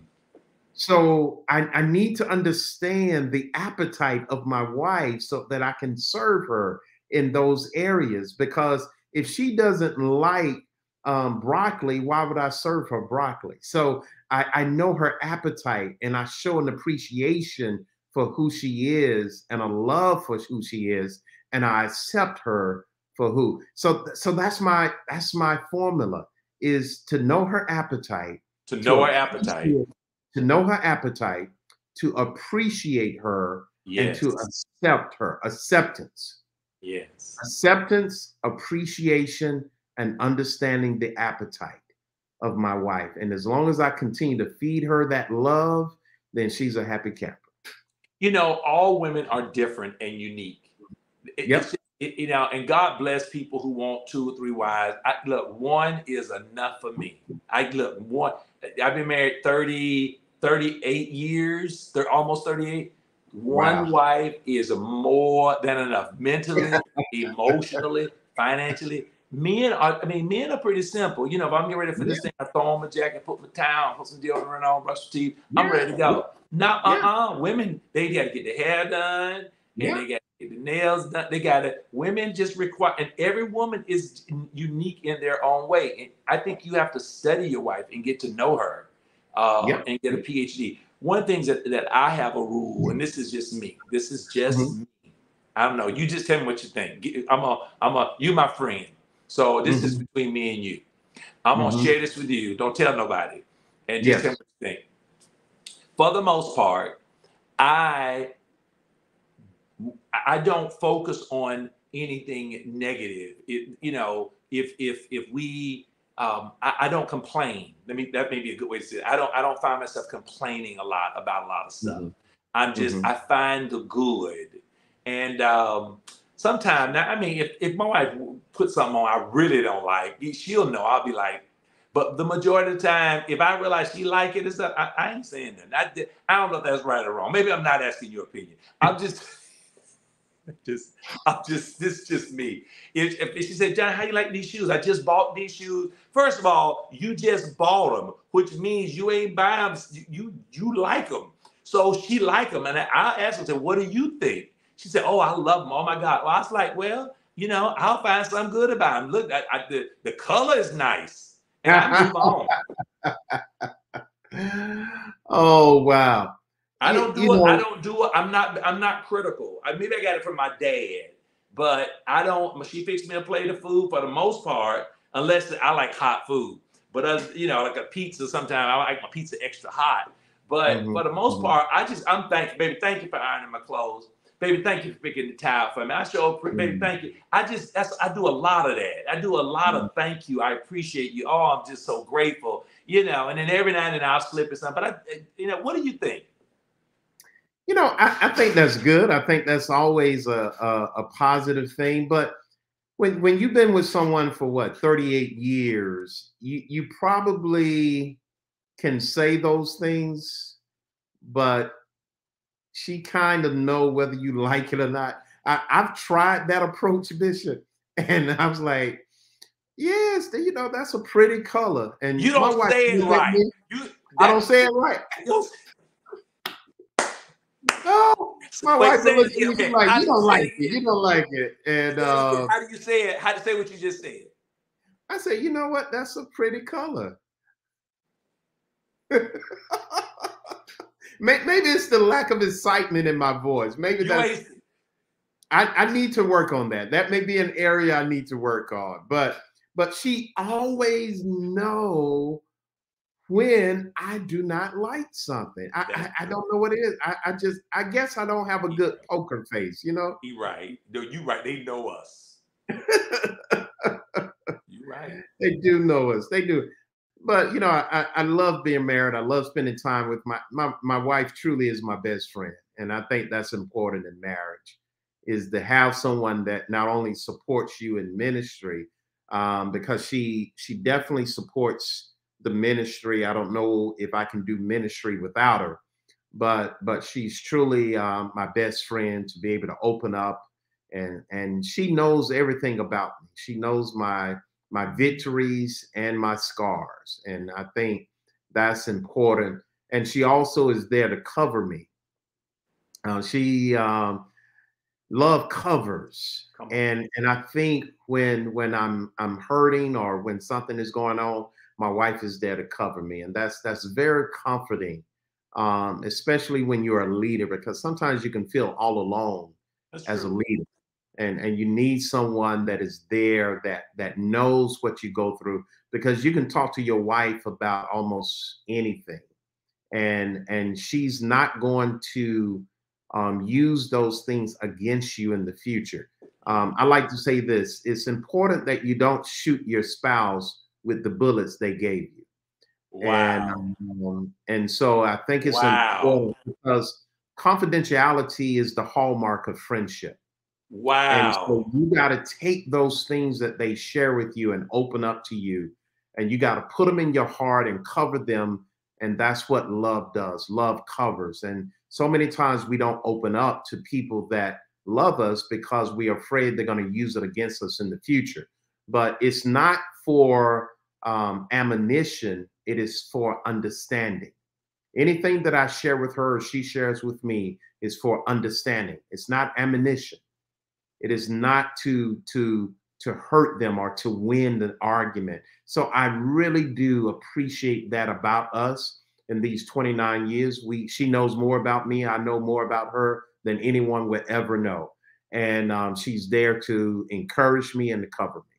S2: So I, I need to understand the appetite of my wife so that I can serve her in those areas. Because if she doesn't like um, broccoli, why would I serve her broccoli? So I, I know her appetite and I show an appreciation for who she is and a love for who she is, and I accept her for who. So so that's my that's my formula is to know her appetite.
S1: To know to her appetite.
S2: To know her appetite, to appreciate her yes. and to accept her. Acceptance.
S1: Yes.
S2: Acceptance, appreciation, and understanding the appetite of my wife. And as long as I continue to feed her that love, then she's a happy camper.
S1: You know, all women are different and unique. It, yep. It, you know, and God bless people who want two or three wives. I, look, one is enough for me. I look one. I've been married 30, 38 years. They're almost 38. One wow. wife is more than enough mentally, emotionally, financially. Men are, I mean, men are pretty simple. You know, if I'm getting ready for this thing, I throw on my jacket, put my towel, put some deodorant on, brush my teeth, I'm ready to go. Now, uh-uh. Women, they got to get their hair done, and yeah. they got to get the nails done. They got it. women just require, and every woman is unique in their own way. And I think you have to study your wife and get to know her uh, yeah. and get a PhD. One of the things that, that I have a rule, and this is just me, this is just mm-hmm. me. I don't know. You just tell me what you think. I'm a, I'm a, you my friend. So this mm-hmm. is between me and you. I'm mm-hmm. gonna share this with you. Don't tell nobody. And just yes. tell me what you think. For the most part, I I don't focus on anything negative. It, you know, if if if we um, I, I, don't complain. Let me that may be a good way to say it. I don't I don't find myself complaining a lot about a lot of stuff. Mm-hmm. I'm just mm-hmm. I find the good. And um sometimes now I mean if, if my wife puts something on I really don't like, she'll know. I'll be like, but the majority of the time, if I realize she like it, it's I, I ain't saying that. I, I don't know if that's right or wrong. Maybe I'm not asking your opinion. I'm just just I'm just this just me. If, if she said, John, how you like these shoes? I just bought these shoes. First of all, you just bought them, which means you ain't buying them. You you like them. So she like them, and I, I asked her, said, "What do you think?" She said, "Oh, I love them. Oh my God." Well, I was like, "Well, you know, I'll find something good about them. Look, I, I, the the color is nice, and I move
S2: on." oh wow!
S1: I don't do you it. Know, I don't do it. I'm not. I'm not critical. I, maybe I got it from my dad, but I don't. She fixed me a plate of food for the most part, unless I like hot food. But as you know, like a pizza, sometimes I like my pizza extra hot. But mm-hmm, for the most mm-hmm. part, I just I'm thankful, baby. Thank you for ironing my clothes, baby. Thank you for picking the towel for me. I show, mm-hmm. baby. Thank you. I just that's I do a lot of that. I do a lot of mm-hmm. thank you. I appreciate you. Oh, I'm just so grateful. You know, and then every now and then I'll slip or something. But I, you know, what do you think?
S2: You know, I, I, think that's good. I think that's always a, a, a, positive thing. But when when you've been with someone for what 38 years, you you probably can say those things, but she kind of know whether you like it or not. I, I've tried that approach, Bishop, and I was like, yes, you know, that's a pretty color. And
S1: you don't say it right. You,
S2: I don't say it right. No, my wife looks at me like, you don't like it. You don't like it. And uh,
S1: how do you say it? How to say what you just said?
S2: I say, you know what? That's a pretty color. Maybe it's the lack of excitement in my voice. Maybe you that's. I, I need to work on that. That may be an area I need to work on. But but she always know when I do not like something. I, I, I, don't know what it is. I, I just I guess I don't have a good poker face, you know.
S1: You right. No, you right. They know us. you right.
S2: They do know us. They do. But you know, I, I love being married. I love spending time with my, my my wife truly is my best friend. And I think that's important in marriage is to have someone that not only supports you in ministry, um, because she she definitely supports the ministry. I don't know if I can do ministry without her, but but she's truly um, my best friend to be able to open up and and she knows everything about me. She knows my my victories and my scars, and I think that's important. And she also is there to cover me. Uh, she um, love covers, and and I think when when I'm I'm hurting or when something is going on, my wife is there to cover me, and that's that's very comforting um, especially when you're a leader, because sometimes you can feel all alone That's as true. a leader. And, and you need someone that is there that that knows what you go through because you can talk to your wife about almost anything and and she's not going to um, use those things against you in the future. Um, I like to say this: it's important that you don't shoot your spouse with the bullets they gave you. Wow. And, um, and so I think it's wow. important because confidentiality is the hallmark of friendship.
S1: Wow.
S2: And so you got to take those things that they share with you and open up to you, and you got to put them in your heart and cover them. And that's what love does. Love covers. And so many times we don't open up to people that love us because we are afraid they're going to use it against us in the future. But it's not for um, ammunition, it is for understanding. Anything that I share with her or she shares with me is for understanding. It's not ammunition. It is not to to to hurt them or to win the argument. So I really do appreciate that about us in these 29 years. We she knows more about me. I know more about her than anyone would ever know. And um, she's there to encourage me and to cover me.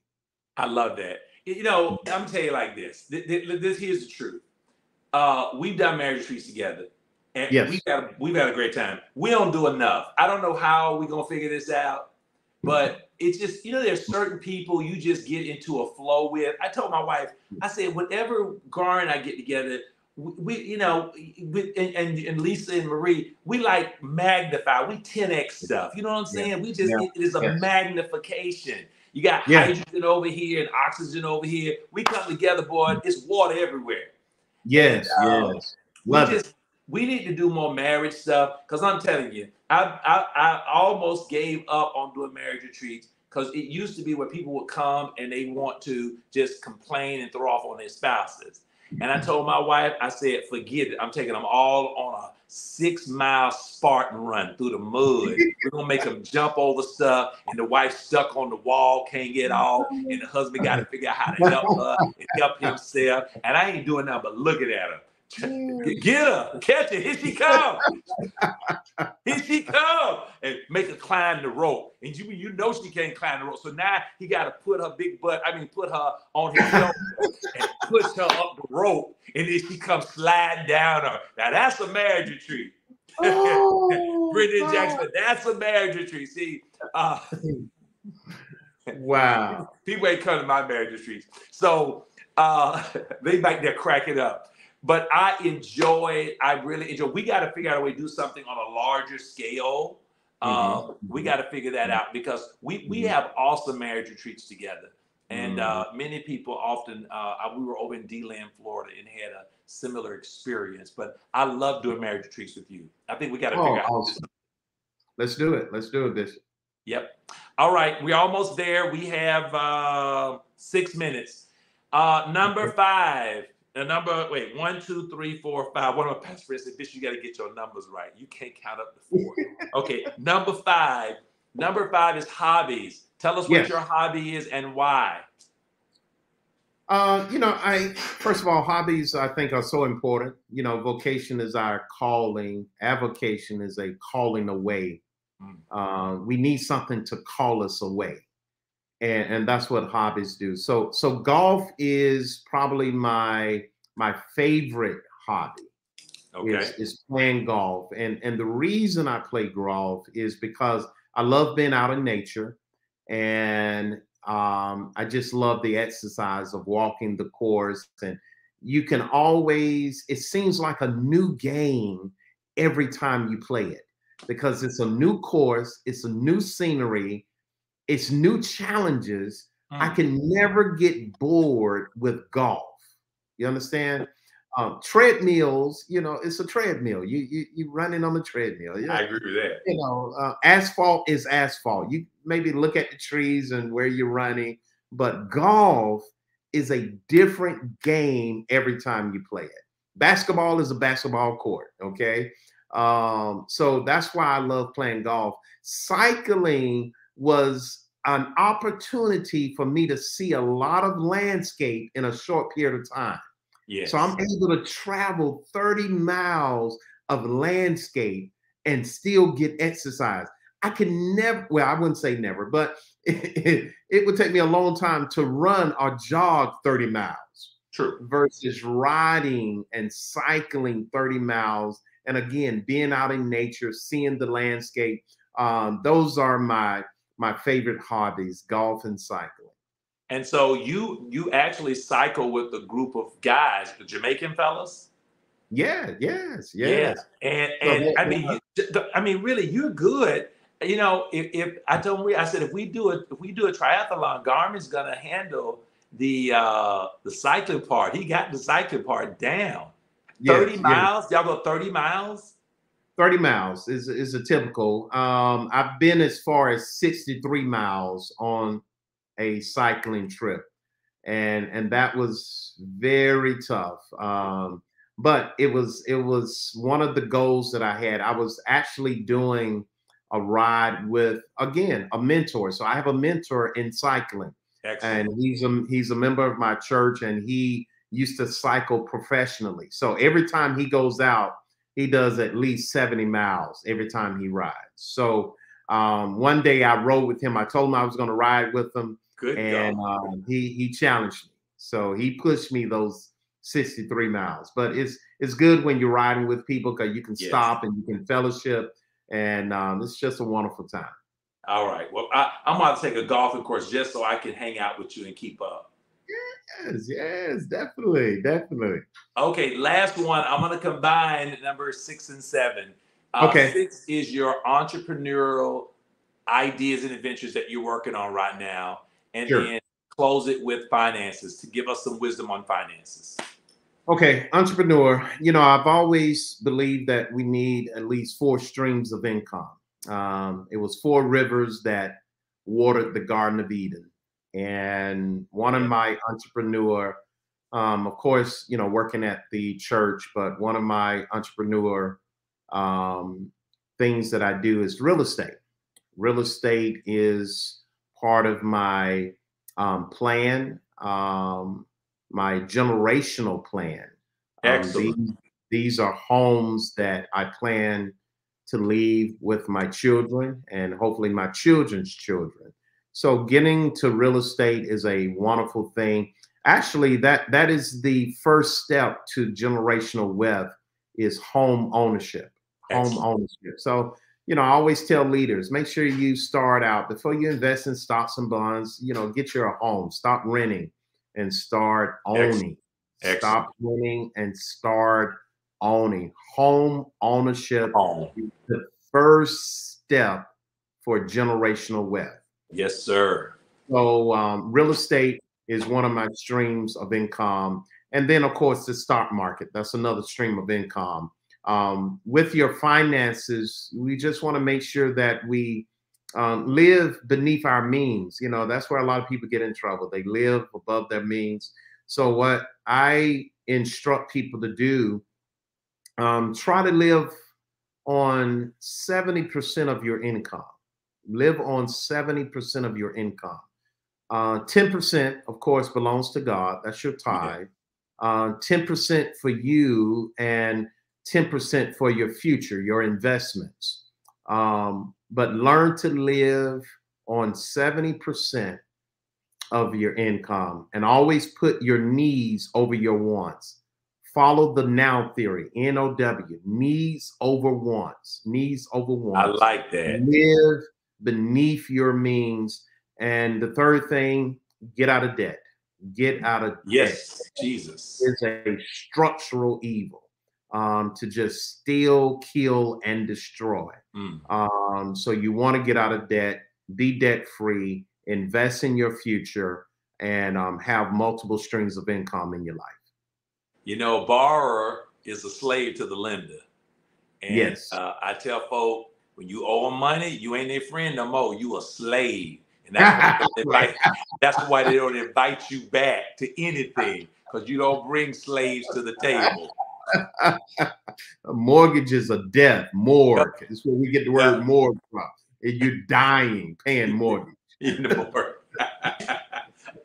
S1: I love that. You know, I'm gonna tell you like this. This, this here's the truth. Uh, we've done marriage retreats together, and yes. we've had we've had a great time. We don't do enough. I don't know how we're gonna figure this out, but it's just you know there's certain people you just get into a flow with. I told my wife, I said whenever Gar and I get together, we, you know, we, and, and, Lisa and Marie, we like magnify, we 10x stuff. You know what I'm saying? Yeah. We just, yeah. it is a magnification. You got yeah. hydrogen over here and oxygen over here. We come together, boy, it's water everywhere.
S2: Yes, and, um, yes.
S1: Love we just, it. we need to do more marriage stuff because I'm telling you, I, I, I almost gave up on doing marriage retreats because it used to be where people would come and they want to just complain and throw off on their spouses. And I told my wife, I said, forget it. I'm taking them all on a six mile Spartan run through the mud. We're gonna make them jump over stuff, and the wife stuck on the wall, can't get off, and the husband got to figure out how to help her and help himself. And I ain't doing nothing but looking at her. Get her, catch her. Here she come. Here she come, and make her climb the rope. And you you know she can't climb the rope, so now he got to put her big butt. I mean, put her on his shoulder and push her up the rope, and then she comes sliding down her. Now that's a marriage retreat. Oh, Brittany Jackson, that's a marriage retreat. See, uh,
S2: wow.
S1: People ain't come to my marriage retreats, so uh, they back there cracking up but I enjoy, I really enjoy. We got to figure out a way to do something on a larger scale. Mm-hmm. Um, we got to figure that out because we we mm-hmm. have awesome marriage retreats together, and uh, mm-hmm. many people often. Uh, we were over in DeLand, Florida, and had a similar experience. But I love doing marriage retreats with you. I think we got to oh, figure out. Awesome.
S2: Let's do it. Let's do it, Bishop.
S1: Yep. All right, we're almost there. We have uh, six minutes. Uh, number five the number, wait, one, two, three, four, five. One of my past friends said, Bitch, you got to get your numbers right. You can't count up to four. okay, number five. Number five is hobbies. Tell us what yes. your hobby is and why.
S2: Uh, you know, I first of all, hobbies I think are so important. You know, vocation is our calling. Avocation is a calling away. Mm. Uh, we need something to call us away and and that's what hobbies do. So so golf is probably my my favorite hobby. Okay. Is, is playing golf, and and the reason I play golf is because I love being out in nature, and um, I just love the exercise of walking the course, and you can always. It seems like a new game every time you play it because it's a new course, it's a new scenery, it's new challenges. Mm. I can never get bored with golf. You understand? Um, treadmills, you know, it's a treadmill. You you you running on the treadmill.
S1: Yeah. I agree with that.
S2: You know, uh, asphalt is asphalt. You maybe look at the trees and where you're running, but golf is a different game every time you play it. Basketball is a basketball court. Okay, um, so that's why I love playing golf. Cycling was an opportunity for me to see a lot of landscape in a short period of time.
S1: Yes.
S2: So I'm able to travel 30 miles of landscape and still get exercise. I can never, well, I wouldn't say never, but it, it, would take me a long time to run or jog 30 miles.
S1: True.
S2: Versus riding and cycling 30 miles. And again, being out in nature, seeing the landscape. Um, those are my my favorite hobbies, golf and cycling.
S1: And so you you actually cycle with a group of guys, the Jamaican fellas.
S2: Yeah, yes, yes.
S1: Yeah. And and I mean, you, I mean, really, you're good. You know, if, if I told him, I said, if we do it, if we do a triathlon, Garmon's gonna handle the uh the cycling part. He got the cycling part down. Yes, 30 miles. Yes. Y'all go 30 miles.
S2: 30 miles is is a typical. Um, I've been as far as 63 miles on a cycling trip, and and that was very tough. Um, but it was it was one of the goals that I had. I was actually doing a ride with again a mentor. So I have a mentor in cycling, Excellent. and he's a he's a member of my church, and he used to cycle professionally. So every time he goes out, he does at least 70 miles every time he rides. So um, one day I rode with him. I told him I was going to ride with him. Good and um, he he challenged me. So he pushed me those 63 miles. But it's it's good when you're riding with people because you can yes. stop and you can fellowship, and um, it's just a wonderful time.
S1: All right. Well, I, am going to take a golfing course just so I can hang out with you and keep up.
S2: Yes, yes, definitely, definitely.
S1: Okay, last one. I'm going to combine number six and seven. Uh, okay. Six is your entrepreneurial ideas and adventures that you're working on right now and sure. then close it with finances to give us some wisdom on finances.
S2: Okay, entrepreneur. You know, I've always believed that we need at least four streams of income. Um, it was four rivers that watered the Garden of Eden. And one of my entrepreneur, um, of course, you know, working at the church, but one of my entrepreneur um, things that I do is real estate. Real estate is part of my um, plan, um, my generational plan. Um, Excellent. These, these are homes that I plan to leave with my children and hopefully my children's children. So getting to real estate is a wonderful thing. Actually, that that is the first step to generational wealth is home ownership. Home Excellent. ownership. So you know, I always tell leaders, make sure you start out before you invest in stocks and bonds, you know, get your home, stop renting and start owning. Excellent. Stop renting and start owning. Home ownership home. the first step for generational wealth.
S1: Yes, sir.
S2: So um, real estate is one of my streams of income. And then of course the stock market, that's another stream of income um, with your finances, we just want to make sure that we um, live beneath our means. You know, that's where a lot of people get in trouble. They live above their means. So, what I instruct people to do, um, try to live on 70% of your income. Live on 70% of your income. Uh, 10%, of course, belongs to God. That's your tithe. Uh, 10% for you. And 10% for your future, your investments. Um, but learn to live on 70% of your income and always put your needs over your wants. Follow the now theory, N O W, needs over wants, needs over wants.
S1: I like that.
S2: Live beneath your means. And the third thing, get out of debt. Get out of
S1: yes, debt. Jesus.
S2: Is a structural evil um, to just steal, kill, and destroy. Mm. Um, so you want to get out of debt, be debt free, invest in your future, and um, have multiple streams of income in your life.
S1: You know, a borrower is a slave to the lender. And yes. Uh, I tell folk, when you owe them money, you ain't their friend no more. You a slave. And that's why, invite, that's why they don't invite you back to anything because you don't bring slaves to the table.
S2: mortgage is a death. Morgue. That's where we get the word morgue from. And you're dying paying mortgage.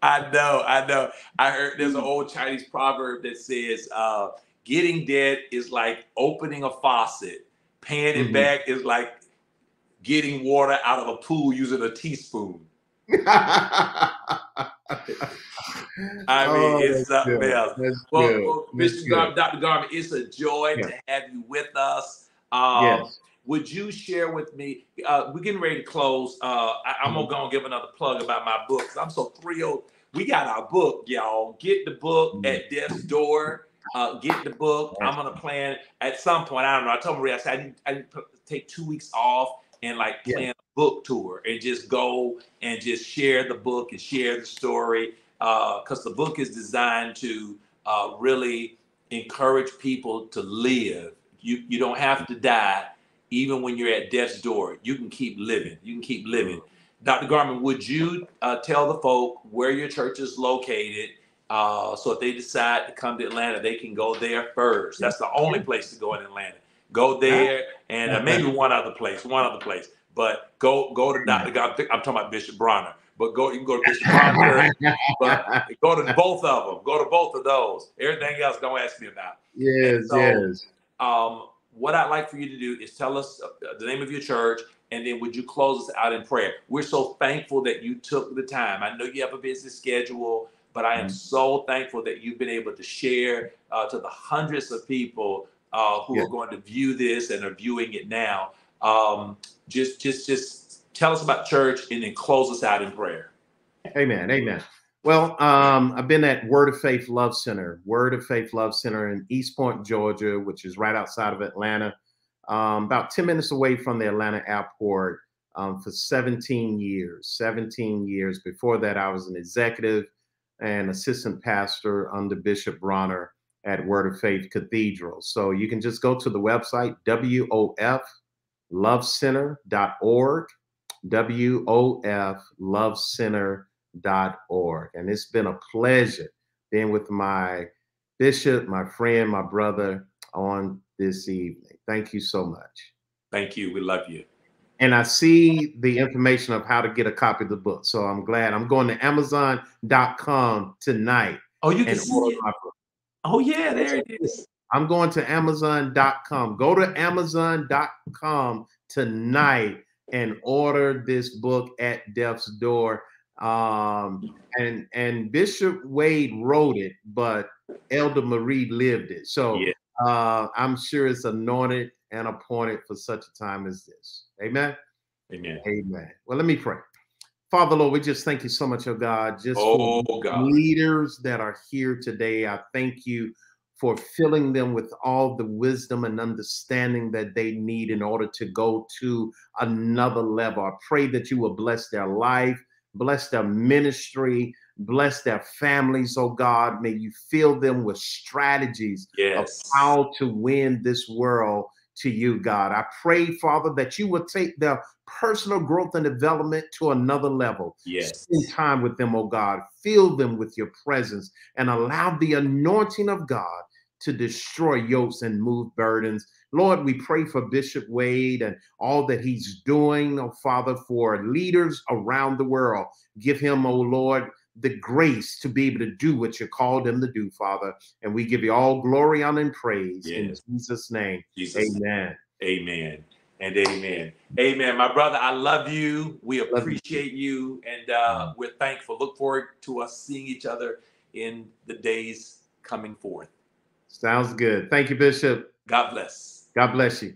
S1: I know, I know. I heard there's an old Chinese proverb that says, uh, getting debt is like opening a faucet. Paying it
S2: Mhm.
S1: back is like getting water out of a pool using a teaspoon. I mean,
S2: Oh,
S1: it's something
S2: good.
S1: else.
S2: That's
S1: Well, well, Mr. Dr. Garmon, it's a joy
S2: Yeah.
S1: to have you with us. Um,
S2: Yes.
S1: Would you share with me? Uh, we're getting ready to close. Uh, I, I'm
S2: Mm-hmm.
S1: gonna go and give another plug about my book. I'm so thrilled. We got our book, y'all. Get the book
S2: Mhm.
S1: at Death's Door. Uh, get the book. I'm gonna plan at some point. I don't know. I told Maria, I said I need, I need to take two weeks off and like
S2: Yeah.
S1: plan a book tour and just go and just share the book and share the story. Because the book is designed to uh, really encourage people to live. You you don't have to die, even when you're at death's door. You can keep living. You can keep living. Dr. Garmon, would you uh, tell the folk where your church is located? Uh, so if they decide to come to Atlanta, they can go there first. That's the only place to go in Atlanta. Go there and uh, maybe one other place, one other place. But go go to Dr. Garmon. I'm talking about Bishop Bronner. But go you can go to Bishop Bronner, but go to both of them. Go to both of those. Everything else, don't ask me about.
S2: yes,
S1: so-
S2: yes.
S1: Um, what I'd like for you to do is tell us uh, the name of your church, and then would you close us out in prayer? We're so thankful that you took the time. I know you have a busy schedule, but I am
S2: Mhm.
S1: so thankful that you've been able to share uh, to the hundreds of people uh, who
S2: Yeah.
S1: are going to view this and are viewing it now. Um, just, just, just tell us about church, and then close us out in prayer.
S2: Amen. Amen. Well, um, I've been at Word of Faith Love Center, Word of Faith Love Center in East Point, Georgia, which is right outside of Atlanta, um, about 10 minutes away from the Atlanta airport um, for 17 years. 17 years. Before that, I was an executive and assistant pastor under Bishop Bronner at Word of Faith Cathedral. So you can just go to the website, WOFlovecenter.org, WOFlovecenter.org. And it's been a pleasure being with my bishop, my friend, my brother on this evening. Thank you so much.
S1: Thank you. We love you.
S2: And I see the information of how to get a copy of the book. So I'm glad. I'm going to Amazon.com tonight
S1: Oh, you can see it.
S2: My book.
S1: Oh, yeah, there it is.
S2: I'm going to Amazon.com. Go to Amazon.com tonight and order this book at Death's Door. Um, and and Bishop Wade wrote it, but Elder Marie lived it. So
S1: Yeah.
S2: uh, I'm sure it's anointed and appointed for such a time as this. Amen.
S1: Amen.
S2: Amen. Well, let me pray. Father, Lord, we just thank you so much, oh God, just
S1: Oh,
S2: for
S1: God.
S2: leaders that are here today. I thank you for filling them with all the wisdom and understanding that they need in order to go to another level. I pray that you will bless their life, bless their ministry, bless their families, oh God. May you fill them with strategies of how to win this world to you, God. I pray, Father, that you would take their personal growth and development to another level.
S1: Yes.
S2: Spend time with them, oh God. Fill them with your presence and allow the anointing of God to destroy yokes and move burdens. Lord, we pray for Bishop Wade and all that he's doing, oh Father, for leaders around the world. Give him, oh Lord, the grace to be able to do what you called him to do, Father. And we give you all glory, honor, and praise in Jesus' name.
S1: Jesus.
S2: Amen.
S1: Amen and amen. Amen. My brother, I love you. We
S2: you.
S1: appreciate you and uh, we're thankful. Look forward to us seeing each other in the days coming forth.
S2: Sounds good. Thank you, Bishop.
S1: God bless.
S2: God bless you.